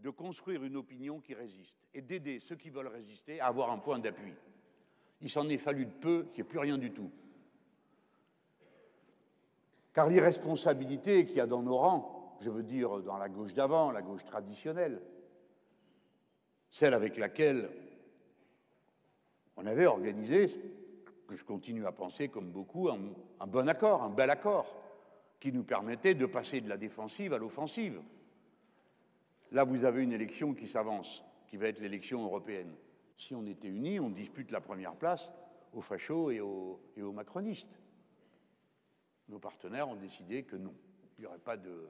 de construire une opinion qui résiste et d'aider ceux qui veulent résister à avoir un point d'appui. Il s'en est fallu de peu qu'il n'y ait plus rien du tout. Car l'irresponsabilité qu'il y a dans nos rangs, je veux dire dans la gauche d'avant, la gauche traditionnelle, celle avec laquelle on avait organisé, que je continue à penser, comme beaucoup, un, un bon accord, un bel accord, qui nous permettait de passer de la défensive à l'offensive. Là, vous avez une élection qui s'avance, qui va être l'élection européenne. Si on était unis, on dispute la première place aux fachos et aux, macronistes. Nos partenaires ont décidé que non, il n'y aurait pas de,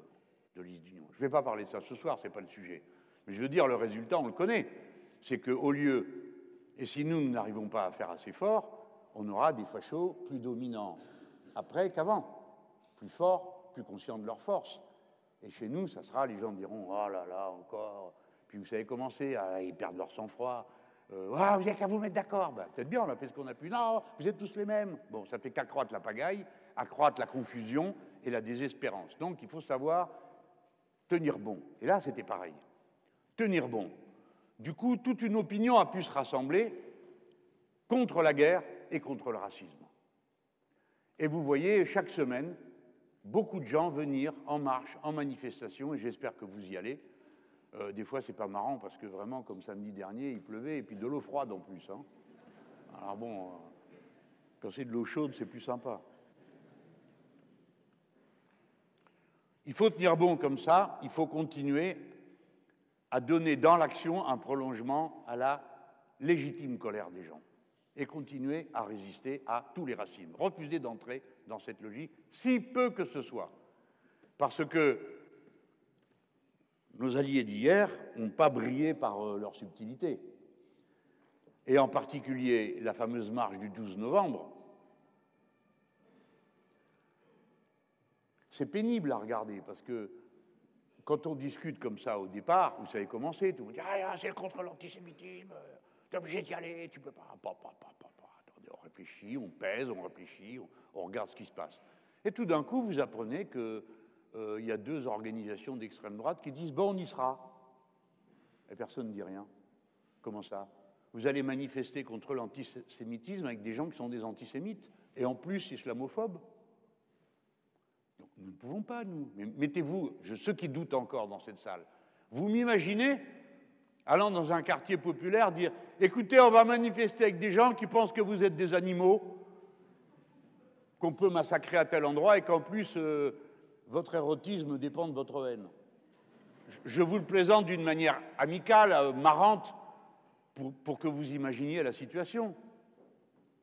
liste d'union. Je ne vais pas parler de ça ce soir, ce n'est pas le sujet. Mais je veux dire, le résultat, on le connaît. C'est qu'au lieu, et si nous n'arrivons pas à faire assez fort, on aura des fachos plus dominants après qu'avant, plus forts, plus conscients de leur force. Et chez nous, ça sera, les gens diront, oh là là, encore. Puis vous savez comment c'est, ah, ils perdent leur sang-froid. Euh, ah, vous n'avez qu'à vous mettre d'accord. Ben, Peut-être bien, on a fait ce qu'on a pu. Non, vous êtes tous les mêmes. Bon, ça fait qu'accroître la pagaille, accroître la confusion et la désespérance. Donc, il faut savoir tenir bon. Et là, c'était pareil. Tenir bon. Du coup, toute une opinion a pu se rassembler contre la guerre et contre le racisme. Et vous voyez chaque semaine beaucoup de gens venir en marche, en manifestation, et j'espère que vous y allez. Euh, des fois, c'est pas marrant parce que vraiment, comme samedi dernier, il pleuvait et puis de l'eau froide en plus. Hein. Alors bon, euh, quand c'est de l'eau chaude, c'est plus sympa. Il faut tenir bon comme ça, il faut continuer à donner dans l'action un prolongement à la légitime colère des gens et continuer à résister à tous les racismes. Refuser d'entrer dans cette logique, si peu que ce soit. Parce que nos alliés d'hier n'ont pas brillé par euh, leur subtilité. Et en particulier la fameuse marche du 12 novembre. C'est pénible à regarder parce que quand on discute comme ça au départ, vous savez comment c'est, tout le monde dit Ah, c'est contre l'antisémitisme, tu es obligé d'y aller, tu peux pas. Attendez, on réfléchit, on pèse, on réfléchit, on, regarde ce qui se passe. Et tout d'un coup, vous apprenez qu'il euh, y a deux organisations d'extrême droite qui disent Bon, on y sera. Et personne ne dit rien. Comment ça? Vous allez manifester contre l'antisémitisme avec des gens qui sont des antisémites et en plus islamophobes nous ne pouvons pas, nous. Mais mettez-vous, ceux qui doutent encore dans cette salle, vous m'imaginez allant dans un quartier populaire dire écoutez, on va manifester avec des gens qui pensent que vous êtes des animaux, qu'on peut massacrer à tel endroit et qu'en plus euh, votre érotisme dépend de votre haine. Je vous le plaisante d'une manière amicale, euh, marrante, pour, pour que vous imaginiez la situation.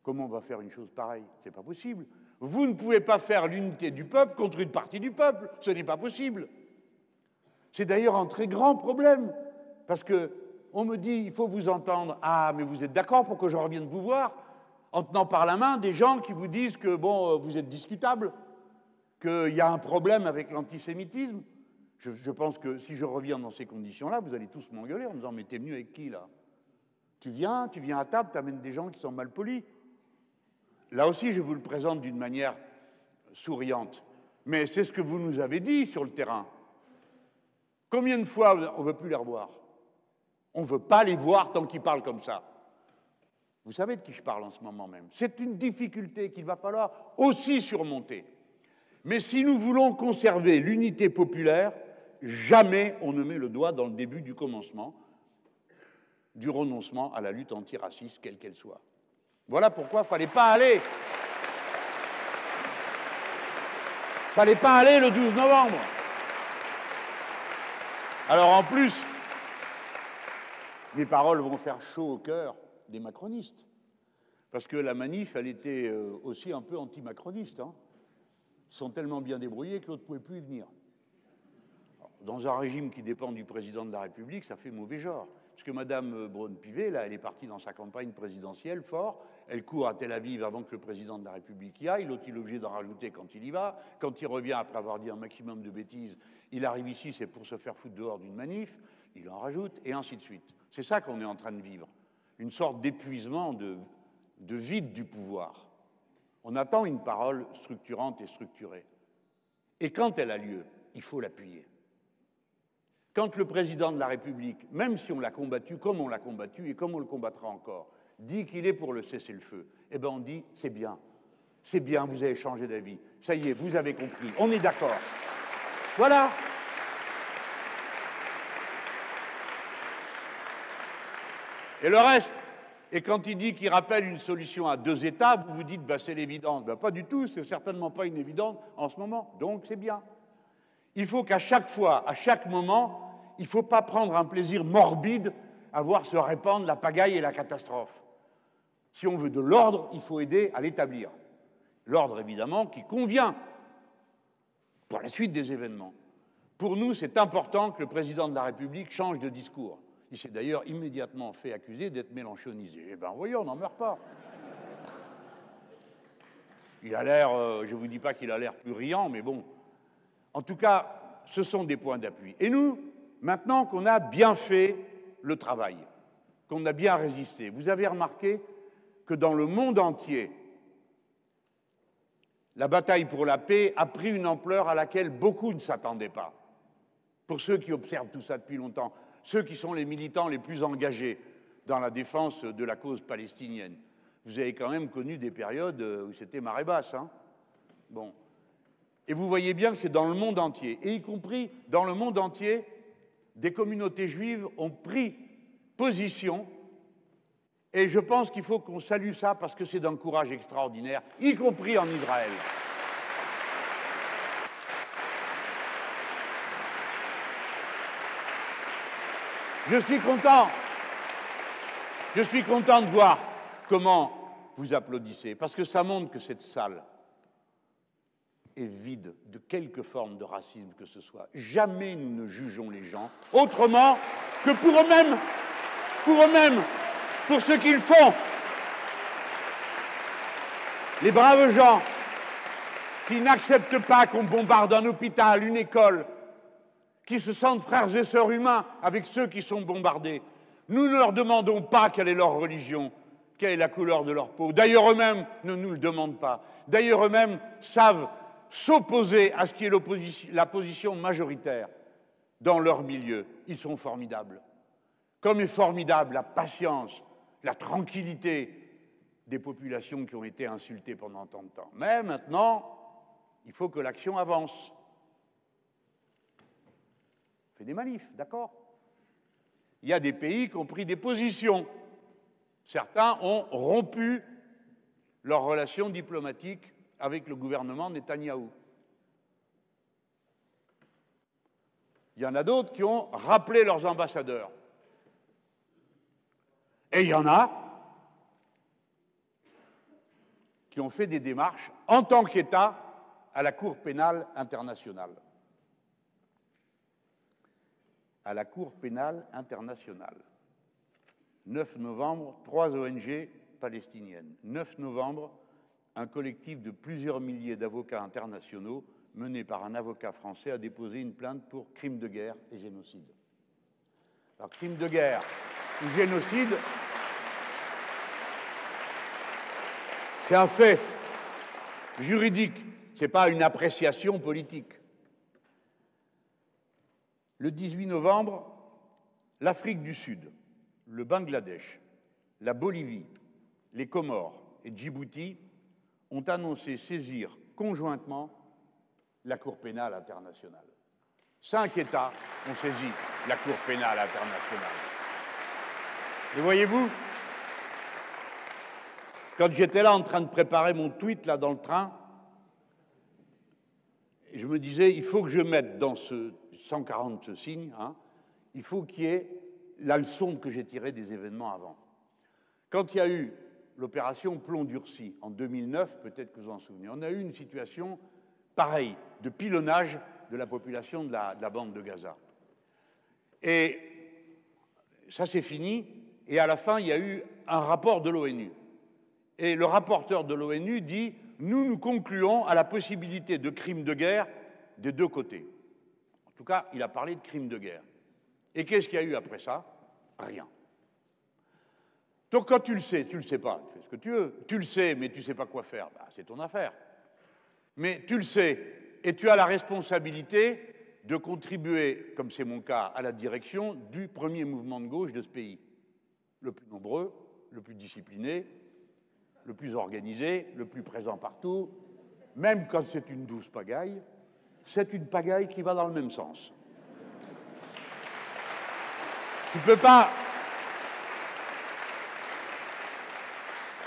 Comment on va faire une chose pareille? C'est pas possible. Vous ne pouvez pas faire l'unité du peuple contre une partie du peuple. Ce n'est pas possible. C'est d'ailleurs un très grand problème, parce que on me dit il faut vous entendre. Ah, mais vous êtes d'accord pour que je revienne vous voir en tenant par la main des gens qui vous disent que bon, vous êtes discutable, qu'il y a un problème avec l'antisémitisme. Je, pense que si je reviens dans ces conditions-là, vous allez tous m'engueuler en me disant mais t'es venu avec qui là? Tu viens, tu viens à table, tu amènes des gens qui sont mal polis. Là aussi, je vous le présente d'une manière souriante. Mais c'est ce que vous nous avez dit sur le terrain. Combien de fois on ne veut plus les revoir? On ne veut pas les voir tant qu'ils parlent comme ça. Vous savez de qui je parle en ce moment même. C'est une difficulté qu'il va falloir aussi surmonter. Mais si nous voulons conserver l'unité populaire, jamais on ne met le doigt dans le début du commencement du renoncement à la lutte antiraciste, quelle qu'elle soit. Voilà pourquoi il ne fallait pas aller. fallait pas aller le 12 novembre. Alors en plus, mes paroles vont faire chaud au cœur des macronistes. Parce que la manif, elle était euh, aussi un peu anti-macroniste. Hein. Ils sont tellement bien débrouillés que l'autre ne pouvait plus y venir. Dans un régime qui dépend du président de la République, ça fait mauvais genre. Parce que Mme Braun-Pivet, là, elle est partie dans sa campagne présidentielle fort. Elle court à Tel Aviv avant que le président de la République y aille. L'autre, il est obligé d'en rajouter quand il y va. Quand il revient après avoir dit un maximum de bêtises, il arrive ici, c'est pour se faire foutre dehors d'une manif. Il en rajoute, et ainsi de suite. C'est ça qu'on est en train de vivre. Une sorte d'épuisement, de, de vide du pouvoir. On attend une parole structurante et structurée. Et quand elle a lieu, il faut l'appuyer. Quand le président de la République, même si on l'a combattu comme on l'a combattu et comme on le combattra encore, dit qu'il est pour le cessez-le-feu, eh bien on dit c'est bien, c'est bien, vous avez changé d'avis, ça y est, vous avez compris, on est d'accord. Voilà. Et le reste, Et quand il dit qu'il rappelle une solution à deux États, vous vous dites, bah, c'est l'évidence. Bah, pas du tout, c'est certainement pas une évidence en ce moment. Donc c'est bien. Il faut qu'à chaque fois, à chaque moment, il ne faut pas prendre un plaisir morbide à voir se répandre la pagaille et la catastrophe. Si on veut de l'ordre, il faut aider à l'établir. L'ordre, évidemment, qui convient pour la suite des événements. Pour nous, c'est important que le président de la République change de discours. Il s'est d'ailleurs immédiatement fait accuser d'être mélanchonisé. Eh bien, voyons, on n'en meurt pas. Il a l'air, euh, je ne vous dis pas qu'il a l'air plus riant, mais bon. En tout cas, ce sont des points d'appui. Et nous, maintenant qu'on a bien fait le travail, qu'on a bien résisté, vous avez remarqué que dans le monde entier, la bataille pour la paix a pris une ampleur à laquelle beaucoup ne s'attendaient pas. Pour ceux qui observent tout ça depuis longtemps, ceux qui sont les militants les plus engagés dans la défense de la cause palestinienne. Vous avez quand même connu des périodes où c'était marée basse. Hein bon. Et vous voyez bien que c'est dans le monde entier, et y compris dans le monde entier, des communautés juives ont pris position, et je pense qu'il faut qu'on salue ça parce que c'est d'un courage extraordinaire, y compris en Israël. Je suis content. Je suis content de voir comment vous applaudissez, parce que ça montre que cette salle est vide de quelque forme de racisme que ce soit. Jamais nous ne jugeons les gens autrement que pour eux-mêmes, pour eux-mêmes, pour ce qu'ils font. Les braves gens qui n'acceptent pas qu'on bombarde un hôpital, une école, qui se sentent frères et sœurs humains avec ceux qui sont bombardés. Nous ne leur demandons pas quelle est leur religion, quelle est la couleur de leur peau. D'ailleurs, eux-mêmes ne nous le demandent pas. D'ailleurs, eux-mêmes savent s'opposer à ce qui est la position majoritaire dans leur milieu. Ils sont formidables. Comme est formidable la patience, la tranquillité des populations qui ont été insultées pendant tant de temps. Mais maintenant, il faut que l'action avance des manifs, d'accord? Il y a des pays qui ont pris des positions. Certains ont rompu leurs relations diplomatiques avec le gouvernement Netanyahou. Il y en a d'autres qui ont rappelé leurs ambassadeurs. Et il y en a qui ont fait des démarches en tant qu'État à la Cour pénale internationale à la Cour pénale internationale. 9 novembre, trois ONG palestiniennes. 9 novembre, un collectif de plusieurs milliers d'avocats internationaux mené par un avocat français a déposé une plainte pour crime de guerre et génocide. Alors, crime de guerre ou génocide, c'est un fait juridique, ce n'est pas une appréciation politique. Le 18 novembre, l'Afrique du Sud, le Bangladesh, la Bolivie, les Comores et Djibouti ont annoncé saisir conjointement la Cour pénale internationale. Cinq États ont saisi la Cour pénale internationale. Et voyez-vous, quand j'étais là en train de préparer mon tweet là dans le train, je me disais, il faut que je mette dans ce 140 signes, hein, il faut qu'il y ait la leçon que j'ai tirée des événements avant. Quand il y a eu l'opération Plomb durci en 2009, peut-être que vous en souvenez, on a eu une situation pareille de pilonnage de la population de la, de la bande de Gaza. Et ça s'est fini, et à la fin, il y a eu un rapport de l'ONU. Et le rapporteur de l'ONU dit Nous, nous concluons à la possibilité de crimes de guerre des deux côtés. En tout cas, il a parlé de crimes de guerre. Et qu'est-ce qu'il y a eu après ça? Rien. Donc quand tu le sais, tu le sais pas, tu fais ce que tu veux. Tu le sais, mais tu sais pas quoi faire, bah, c'est ton affaire. Mais tu le sais, et tu as la responsabilité de contribuer, comme c'est mon cas, à la direction du premier mouvement de gauche de ce pays. Le plus nombreux, le plus discipliné, le plus organisé, le plus présent partout, même quand c'est une douce pagaille, c'est une pagaille qui va dans le même sens. Tu peux pas.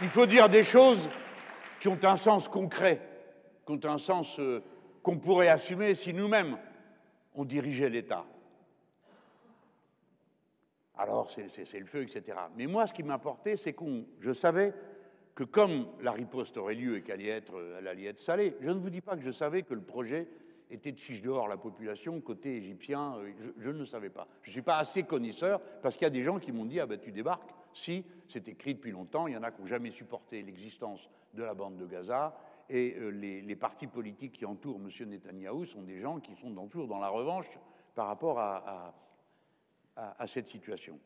Il faut dire des choses qui ont un sens concret, qui ont un sens euh, qu'on pourrait assumer si nous-mêmes on dirigeait l'État. Alors c'est le feu, etc. Mais moi, ce qui m'importait, c'est que je savais que comme la riposte aurait lieu et qu'elle allait, elle allait être salée, je ne vous dis pas que je savais que le projet était de fiche dehors la population côté égyptien, euh, je, ne le savais pas. Je ne suis pas assez connaisseur parce qu'il y a des gens qui m'ont dit Ah ben tu débarques. Si, c'est écrit depuis longtemps, il y en a qui n'ont jamais supporté l'existence de la bande de Gaza. Et euh, les, partis politiques qui entourent M. Netanyahou sont des gens qui sont toujours dans la revanche par rapport à, à, cette situation.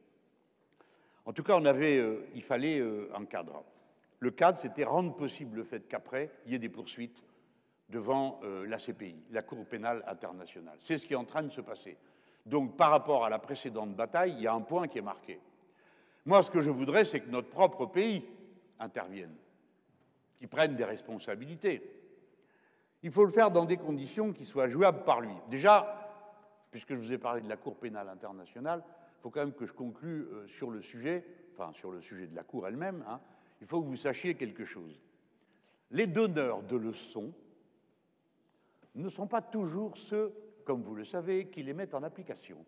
En tout cas, on avait, euh, il fallait un cadre. Le cadre, c'était rendre possible le fait qu'après, il y ait des poursuites devant euh, la CPI, la Cour pénale internationale. C'est ce qui est en train de se passer. Donc par rapport à la précédente bataille, il y a un point qui est marqué. Moi, ce que je voudrais, c'est que notre propre pays intervienne, qu'il prenne des responsabilités. Il faut le faire dans des conditions qui soient jouables par lui. Déjà, puisque je vous ai parlé de la Cour pénale internationale, il faut quand même que je conclue euh, sur le sujet, enfin sur le sujet de la Cour elle-même. Hein. il faut que vous sachiez quelque chose. Les donneurs de leçons ne sont pas toujours ceux, comme vous le savez, qui les mettent en application.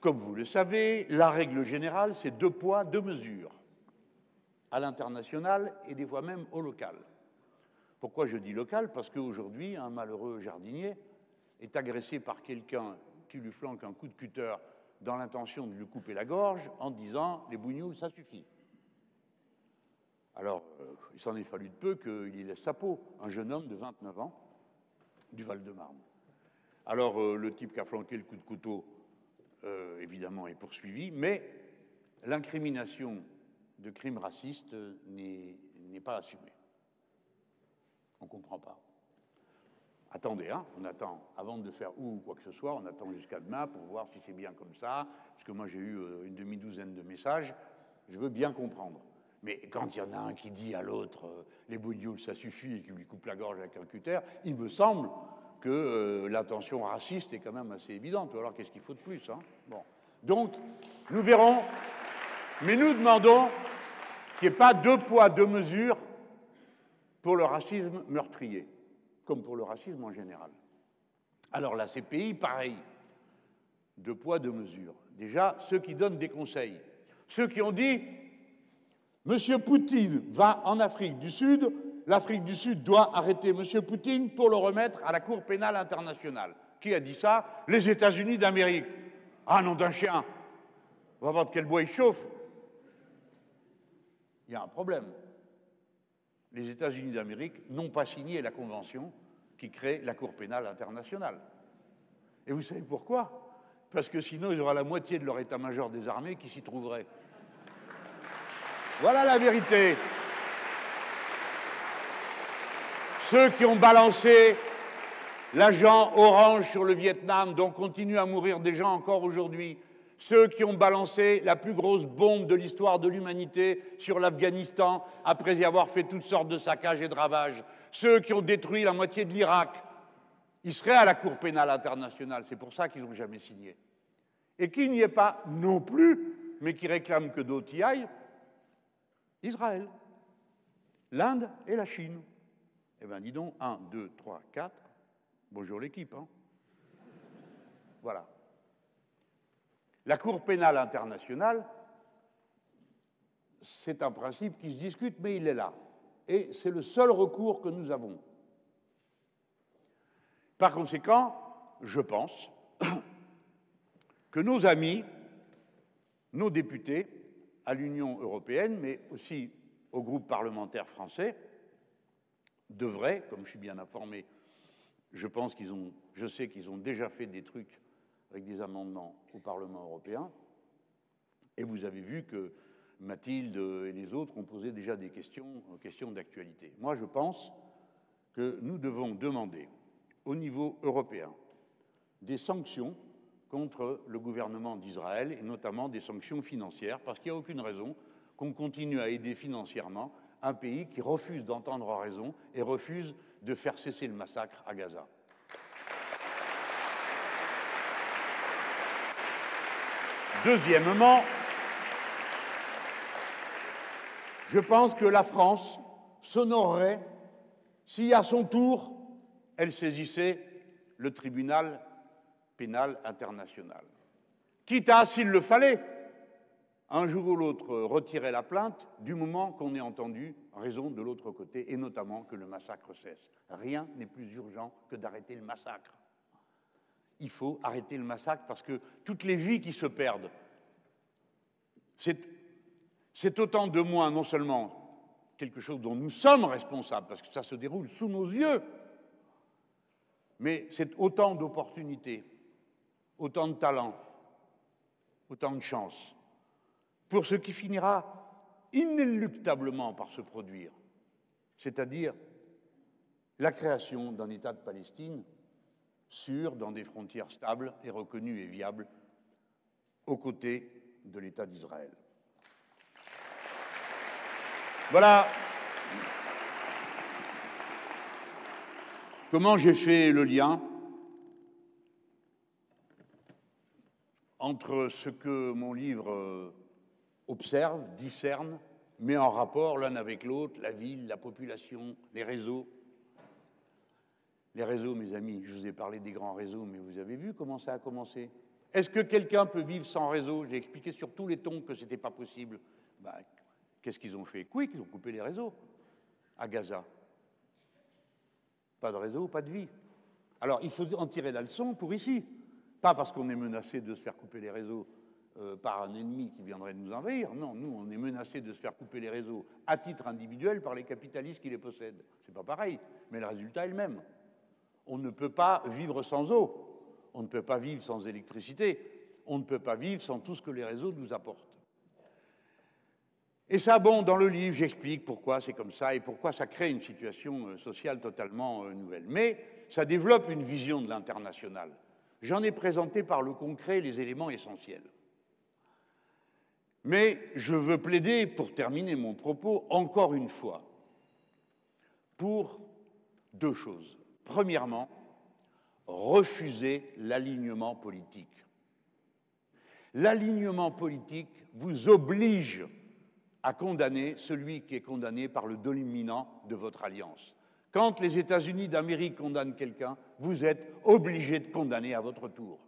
Comme vous le savez, la règle générale, c'est deux poids, deux mesures, à l'international et des fois même au local. Pourquoi je dis local? Parce qu'aujourd'hui, un malheureux jardinier est agressé par quelqu'un qui lui flanque un coup de cutter dans l'intention de lui couper la gorge en disant les bougnoules, ça suffit. Alors, euh, il s'en est fallu de peu qu'il y laisse sa peau, un jeune homme de 29 ans, du Val-de-Marne. Alors, euh, le type qui a flanqué le coup de couteau, euh, évidemment, est poursuivi, mais l'incrimination de crimes racistes n'est pas assumée. On ne comprend pas. Attendez, hein, on attend, avant de faire ou quoi que ce soit, on attend jusqu'à demain pour voir si c'est bien comme ça, parce que moi j'ai eu euh, une demi-douzaine de messages, je veux bien comprendre. Mais quand il y en a un qui dit à l'autre euh, les bouillons, ça suffit et qui lui coupe la gorge avec un cutter, il me semble que euh, l'intention raciste est quand même assez évidente. Alors qu'est-ce qu'il faut de plus hein? Bon. Donc, nous verrons, mais nous demandons qu'il n'y ait pas deux poids, deux mesures pour le racisme meurtrier, comme pour le racisme en général. Alors la CPI, pareil, deux poids, deux mesures. Déjà, ceux qui donnent des conseils, ceux qui ont dit Monsieur Poutine va en Afrique du Sud, l'Afrique du Sud doit arrêter Monsieur Poutine pour le remettre à la Cour pénale internationale. Qui a dit ça? Les États-Unis d'Amérique. Ah, nom d'un chien On va voir de quel bois il chauffe. Il y a un problème. Les États-Unis d'Amérique n'ont pas signé la convention qui crée la Cour pénale internationale. Et vous savez pourquoi? Parce que sinon, il y aura la moitié de leur état-major des armées qui s'y trouverait. Voilà la vérité. Ceux qui ont balancé l'agent orange sur le Vietnam, dont continuent à mourir des gens encore aujourd'hui, ceux qui ont balancé la plus grosse bombe de l'histoire de l'humanité sur l'Afghanistan après y avoir fait toutes sortes de saccages et de ravages, ceux qui ont détruit la moitié de l'Irak, ils seraient à la Cour pénale internationale. C'est pour ça qu'ils n'ont jamais signé. Et qu'il n'y ait pas non plus, mais qui réclament que d'autres y aillent, Israël, l'Inde et la Chine. Eh bien, dis donc, 1, 2, 3, 4. Bonjour l'équipe. Hein voilà. La Cour pénale internationale, c'est un principe qui se discute, mais il est là. Et c'est le seul recours que nous avons. Par conséquent, je pense que nos amis, nos députés, à l'Union européenne, mais aussi au groupe parlementaire français, devraient, comme je suis bien informé, je pense qu'ils ont, je sais qu'ils ont déjà fait des trucs avec des amendements au Parlement européen, et vous avez vu que Mathilde et les autres ont posé déjà des questions, questions d'actualité. Moi, je pense que nous devons demander au niveau européen des sanctions contre le gouvernement d'Israël, et notamment des sanctions financières, parce qu'il n'y a aucune raison qu'on continue à aider financièrement un pays qui refuse d'entendre raison et refuse de faire cesser le massacre à Gaza. Deuxièmement, Je pense que la France s'honorerait si, à son tour, elle saisissait le tribunal pénal international. Quitte à, s'il le fallait, un jour ou l'autre retirer la plainte du moment qu'on ait entendu raison de l'autre côté, et notamment que le massacre cesse. Rien n'est plus urgent que d'arrêter le massacre. Il faut arrêter le massacre parce que toutes les vies qui se perdent, c'est autant de moins non seulement quelque chose dont nous sommes responsables, parce que ça se déroule sous nos yeux, mais c'est autant d'opportunités, autant de talents, autant de chances pour ce qui finira inéluctablement par se produire, c'est-à-dire la création d'un État de Palestine sûr, dans des frontières stables et reconnues et viables, aux côtés de l'État d'Israël. Voilà comment j'ai fait le lien entre ce que mon livre observe, discerne, met en rapport l'un avec l'autre, la ville, la population, les réseaux. Les réseaux, mes amis, je vous ai parlé des grands réseaux, mais vous avez vu comment ça a commencé Est-ce que quelqu'un peut vivre sans réseau? J'ai expliqué sur tous les tons que ce n'était pas possible. Bah, Qu'est-ce qu'ils ont fait? Quick, ils ont coupé les réseaux à Gaza. Pas de réseau, pas de vie. Alors il faut en tirer la leçon pour ici. Pas parce qu'on est menacé de se faire couper les réseaux euh, par un ennemi qui viendrait nous envahir. Non, nous, on est menacé de se faire couper les réseaux à titre individuel par les capitalistes qui les possèdent. C'est pas pareil, mais le résultat est le même. On ne peut pas vivre sans eau, on ne peut pas vivre sans électricité, on ne peut pas vivre sans tout ce que les réseaux nous apportent. Et ça, bon, dans le livre, j'explique pourquoi c'est comme ça et pourquoi ça crée une situation euh, sociale totalement euh, nouvelle. Mais ça développe une vision de l'international. J'en ai présenté par le concret les éléments essentiels. Mais je veux plaider, pour terminer mon propos, encore une fois, pour deux choses. Premièrement, refuser l'alignement politique. L'alignement politique vous oblige à condamner celui qui est condamné par le dominant de votre alliance. Quand les États-Unis d'Amérique condamnent quelqu'un, vous êtes obligé de condamner à votre tour.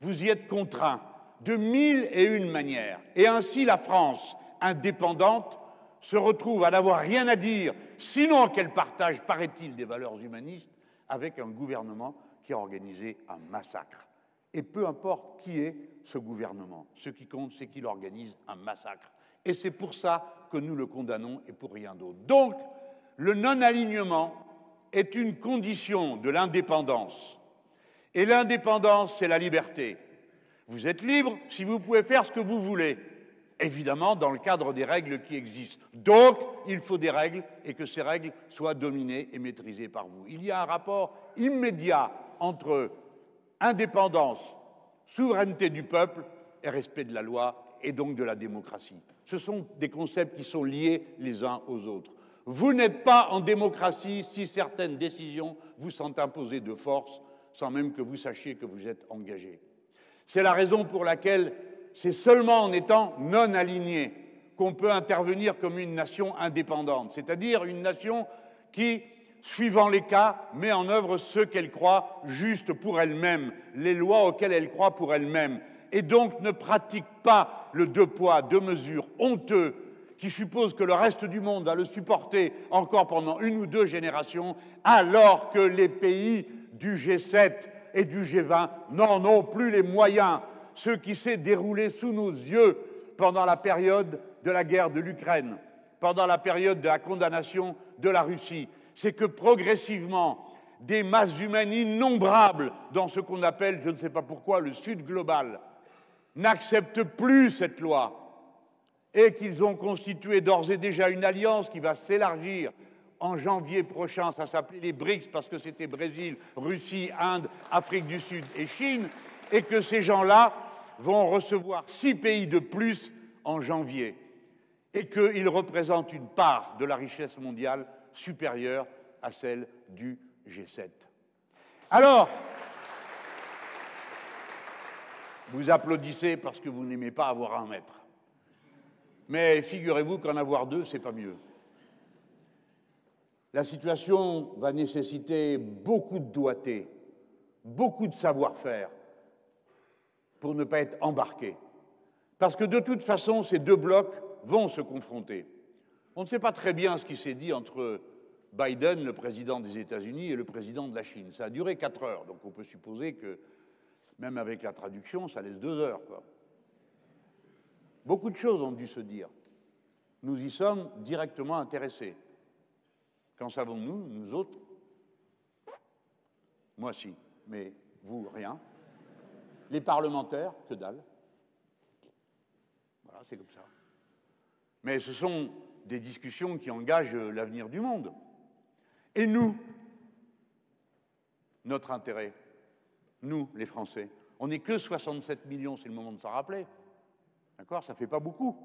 Vous y êtes contraint de mille et une manières. Et ainsi la France, indépendante, se retrouve à n'avoir rien à dire, sinon qu'elle partage, paraît-il, des valeurs humanistes, avec un gouvernement qui a organisé un massacre. Et peu importe qui est ce gouvernement, ce qui compte, c'est qu'il organise un massacre. Et c'est pour ça que nous le condamnons et pour rien d'autre. Donc, le non-alignement est une condition de l'indépendance. Et l'indépendance, c'est la liberté. Vous êtes libre si vous pouvez faire ce que vous voulez, évidemment dans le cadre des règles qui existent. Donc, il faut des règles et que ces règles soient dominées et maîtrisées par vous. Il y a un rapport immédiat entre indépendance, souveraineté du peuple et respect de la loi et donc de la démocratie. Ce sont des concepts qui sont liés les uns aux autres. Vous n'êtes pas en démocratie si certaines décisions vous sont imposées de force sans même que vous sachiez que vous êtes engagé. C'est la raison pour laquelle c'est seulement en étant non aligné qu'on peut intervenir comme une nation indépendante, c'est-à-dire une nation qui, suivant les cas, met en œuvre ce qu'elle croit juste pour elle-même, les lois auxquelles elle croit pour elle-même, et donc ne pratique pas le deux poids, deux mesures honteux qui suppose que le reste du monde va le supporter encore pendant une ou deux générations, alors que les pays du G7 et du G20 n'en ont plus les moyens, ce qui s'est déroulé sous nos yeux pendant la période de la guerre de l'Ukraine, pendant la période de la condamnation de la Russie, c'est que progressivement, des masses humaines innombrables dans ce qu'on appelle, je ne sais pas pourquoi, le Sud global, n'acceptent plus cette loi et qu'ils ont constitué d'ores et déjà une alliance qui va s'élargir en janvier prochain, ça s'appelait les BRICS parce que c'était Brésil, Russie, Inde, Afrique du Sud et Chine, et que ces gens-là vont recevoir six pays de plus en janvier, et qu'ils représentent une part de la richesse mondiale supérieure à celle du G7. Alors, vous applaudissez parce que vous n'aimez pas avoir un maître. Mais figurez-vous qu'en avoir deux, c'est pas mieux. La situation va nécessiter beaucoup de doigté, beaucoup de savoir-faire pour ne pas être embarqué. Parce que de toute façon, ces deux blocs vont se confronter. On ne sait pas très bien ce qui s'est dit entre Biden, le président des États-Unis, et le président de la Chine. Ça a duré quatre heures, donc on peut supposer que, même avec la traduction, ça laisse deux heures. Beaucoup de choses ont dû se dire. Nous y sommes directement intéressés. Qu'en savons-nous, nous autres? Moi, si, mais vous, rien. Les parlementaires, que dalle. Voilà, c'est comme ça. Mais ce sont des discussions qui engagent l'avenir du monde. Et nous, notre intérêt, nous, les Français, on n'est que 67 millions, c'est le moment de s'en rappeler. D'accord Ça ne fait pas beaucoup.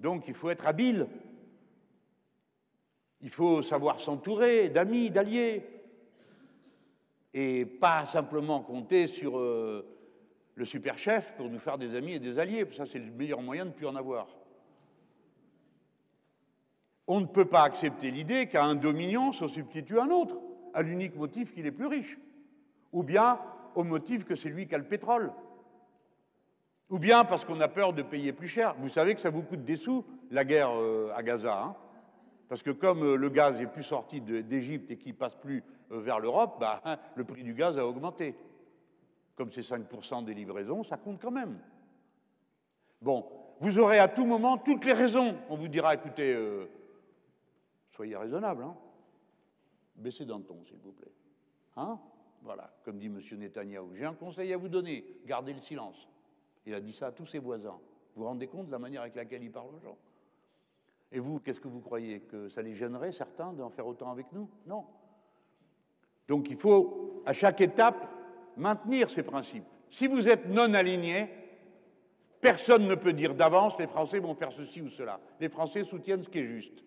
Donc il faut être habile. Il faut savoir s'entourer d'amis, d'alliés. Et pas simplement compter sur euh, le super chef pour nous faire des amis et des alliés. Ça, c'est le meilleur moyen de plus en avoir. On ne peut pas accepter l'idée qu'à un dominion se substitue un autre, à l'unique motif qu'il est plus riche, ou bien au motif que c'est lui qui a le pétrole, ou bien parce qu'on a peur de payer plus cher. Vous savez que ça vous coûte des sous, la guerre euh, à Gaza, hein parce que comme euh, le gaz n'est plus sorti d'Égypte et qu'il passe plus euh, vers l'Europe, bah, le prix du gaz a augmenté. Comme c'est 5% des livraisons, ça compte quand même. Bon, vous aurez à tout moment toutes les raisons. On vous dira, écoutez, Soyez raisonnable, hein Baissez d'un ton, s'il vous plaît. Hein? Voilà, comme dit M. Netanyahou. J'ai un conseil à vous donner, gardez le silence. Il a dit ça à tous ses voisins. Vous vous rendez compte de la manière avec laquelle il parle aux gens? Et vous, qu'est-ce que vous croyez Que ça les gênerait, certains, d'en faire autant avec nous? Non. Donc il faut, à chaque étape, maintenir ces principes. Si vous êtes non aligné, personne ne peut dire d'avance les Français vont faire ceci ou cela. Les Français soutiennent ce qui est juste.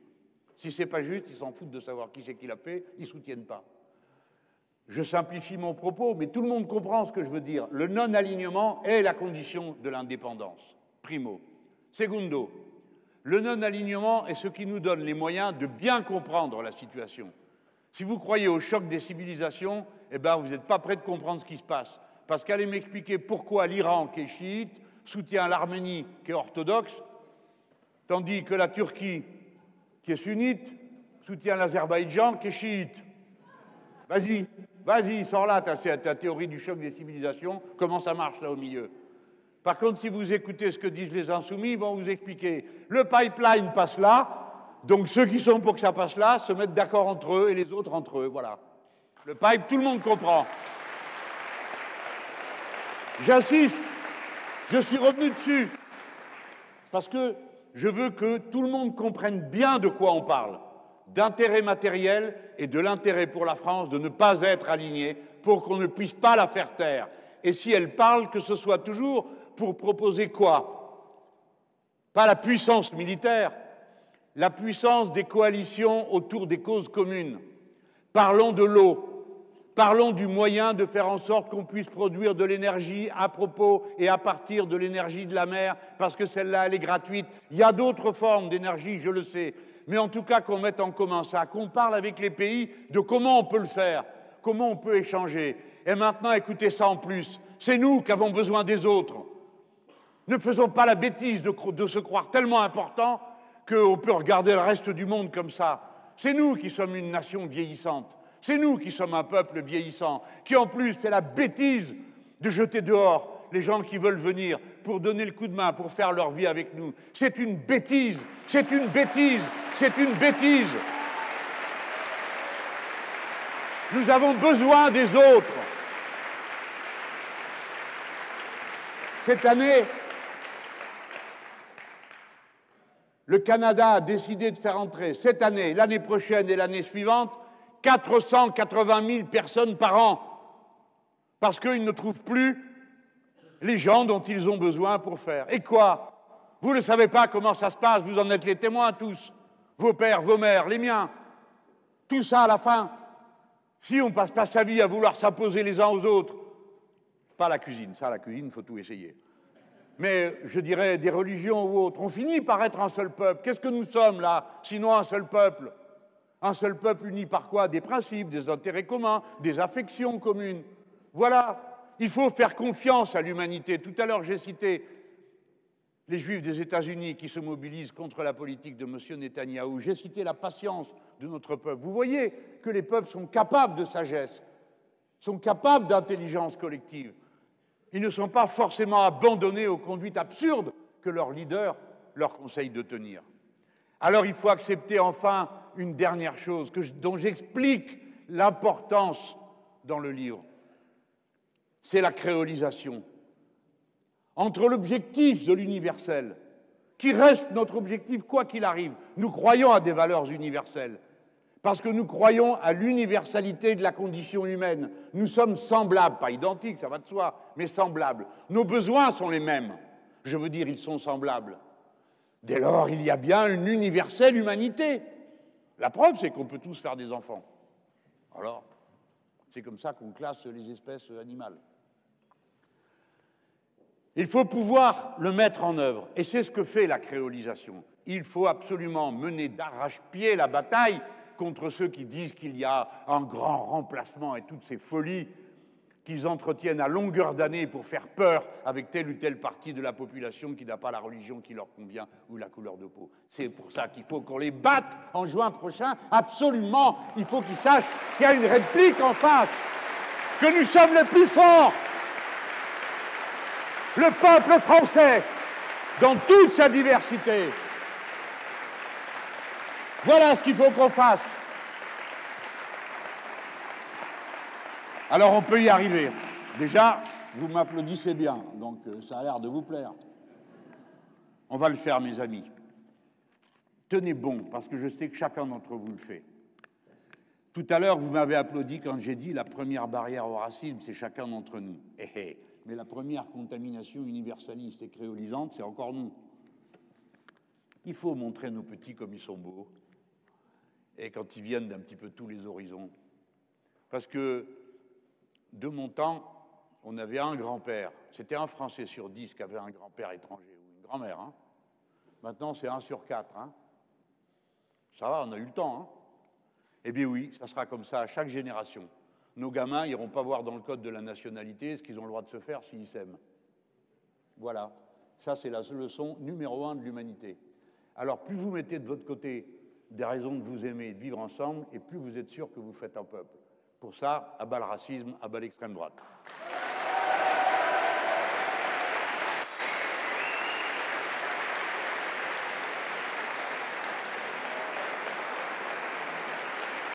Si c'est pas juste, ils s'en foutent de savoir qui c'est qui l'a fait, ils soutiennent pas. Je simplifie mon propos, mais tout le monde comprend ce que je veux dire. Le non-alignement est la condition de l'indépendance. Primo. Segundo, le non-alignement est ce qui nous donne les moyens de bien comprendre la situation. Si vous croyez au choc des civilisations, eh ben, vous n'êtes pas prêt de comprendre ce qui se passe. Parce qu'allez m'expliquer pourquoi l'Iran, qui est chiite, soutient l'Arménie, qui est orthodoxe, tandis que la Turquie, qui est sunnite, soutient l'Azerbaïdjan, qui est chiite. Vas-y, vas-y, sors là ta, théorie du choc des civilisations, comment ça marche là au milieu? Par contre, si vous écoutez ce que disent les insoumis, ils vont vous expliquer. Le pipeline passe là, donc ceux qui sont pour que ça passe là se mettent d'accord entre eux et les autres entre eux. Voilà. Le pipe, tout le monde comprend. J'insiste, je suis revenu dessus. Parce que je veux que tout le monde comprenne bien de quoi on parle, d'intérêt matériel et de l'intérêt pour la France de ne pas être aligné pour qu'on ne puisse pas la faire taire. Et si elle parle, que ce soit toujours pour proposer quoi? Pas la puissance militaire, la puissance des coalitions autour des causes communes. Parlons de l'eau, Parlons du moyen de faire en sorte qu'on puisse produire de l'énergie à propos et à partir de l'énergie de la mer, parce que celle-là, elle est gratuite. Il y a d'autres formes d'énergie, je le sais. Mais en tout cas, qu'on mette en commun ça, qu'on parle avec les pays de comment on peut le faire, comment on peut échanger. Et maintenant, écoutez ça en plus. C'est nous qui avons besoin des autres. Ne faisons pas la bêtise de, se croire tellement important qu'on peut regarder le reste du monde comme ça. C'est nous qui sommes une nation vieillissante. C'est nous qui sommes un peuple vieillissant, qui en plus fait la bêtise de jeter dehors les gens qui veulent venir pour donner le coup de main, pour faire leur vie avec nous. C'est une bêtise, c'est une bêtise, c'est une bêtise. Nous avons besoin des autres. Cette année, le Canada a décidé de faire entrer cette année, l'année prochaine et l'année suivante 480 000 personnes par an, parce qu'ils ne trouvent plus les gens dont ils ont besoin pour faire. Et quoi? Vous ne savez pas comment ça se passe, vous en êtes les témoins tous, vos pères, vos mères, les miens. Tout ça à la fin, si on passe pas sa vie à vouloir s'imposer les uns aux autres, pas la cuisine, ça la cuisine, il faut tout essayer. mais je dirais des religions ou autres, on finit par être un seul peuple. Qu'est-ce que nous sommes là, sinon un seul peuple? Un seul peuple uni par quoi? Des principes, des intérêts communs, des affections communes. Voilà, il faut faire confiance à l'humanité. Tout à l'heure, j'ai cité les Juifs des États-Unis qui se mobilisent contre la politique de M. Netanyahou. J'ai cité la patience de notre peuple. Vous voyez que les peuples sont capables de sagesse, sont capables d'intelligence collective. Ils ne sont pas forcément abandonnés aux conduites absurdes que leurs leaders leur conseillent de tenir. Alors il faut accepter enfin une dernière chose dont j'explique l'importance dans le livre. C'est la créolisation. Entre l'objectif de l'universel, qui reste notre objectif quoi qu'il arrive, nous croyons à des valeurs universelles, parce que nous croyons à l'universalité de la condition humaine. Nous sommes semblables, pas identiques, ça va de soi, mais semblables. Nos besoins sont les mêmes. Je veux dire, ils sont semblables. Dès lors, il y a bien une universelle humanité. La preuve, c'est qu'on peut tous faire des enfants. Alors, c'est comme ça qu'on classe les espèces animales. Il faut pouvoir le mettre en œuvre, et c'est ce que fait la créolisation. Il faut absolument mener d'arrache-pied la bataille contre ceux qui disent qu'il y a un grand remplacement et toutes ces folies qu'ils entretiennent à longueur d'année pour faire peur avec telle ou telle partie de la population qui n'a pas la religion qui leur convient ou la couleur de peau. C'est pour ça qu'il faut qu'on les batte en juin prochain. Absolument, il faut qu'ils sachent qu'il y a une réplique en face, que nous sommes les plus forts. Le peuple français, dans toute sa diversité, voilà ce qu'il faut qu'on fasse. Alors on peut y arriver. Déjà, vous m'applaudissez bien, donc euh, ça a l'air de vous plaire. On va le faire, mes amis. Tenez bon, parce que je sais que chacun d'entre vous le fait. Tout à l'heure, vous m'avez applaudi quand j'ai dit la première barrière au racisme, c'est chacun d'entre nous. Eh, eh. Mais la première contamination universaliste et créolisante, c'est encore nous. Il faut montrer nos petits comme ils sont beaux et quand ils viennent d'un petit peu tous les horizons. Parce que de mon temps, on avait un grand-père. C'était un Français sur dix qui avait un grand-père étranger ou une grand-mère. Hein. Maintenant, c'est un sur quatre. Hein. Ça va, on a eu le temps. Hein. Eh bien oui, ça sera comme ça à chaque génération. Nos gamins n'iront pas voir dans le code de la nationalité ce qu'ils ont le droit de se faire s'ils s'aiment. Voilà. Ça, c'est la leçon numéro un de l'humanité. Alors, plus vous mettez de votre côté des raisons de vous aimer et de vivre ensemble, et plus vous êtes sûr que vous faites un peuple. Pour ça, à bas le racisme, à bas l'extrême droite.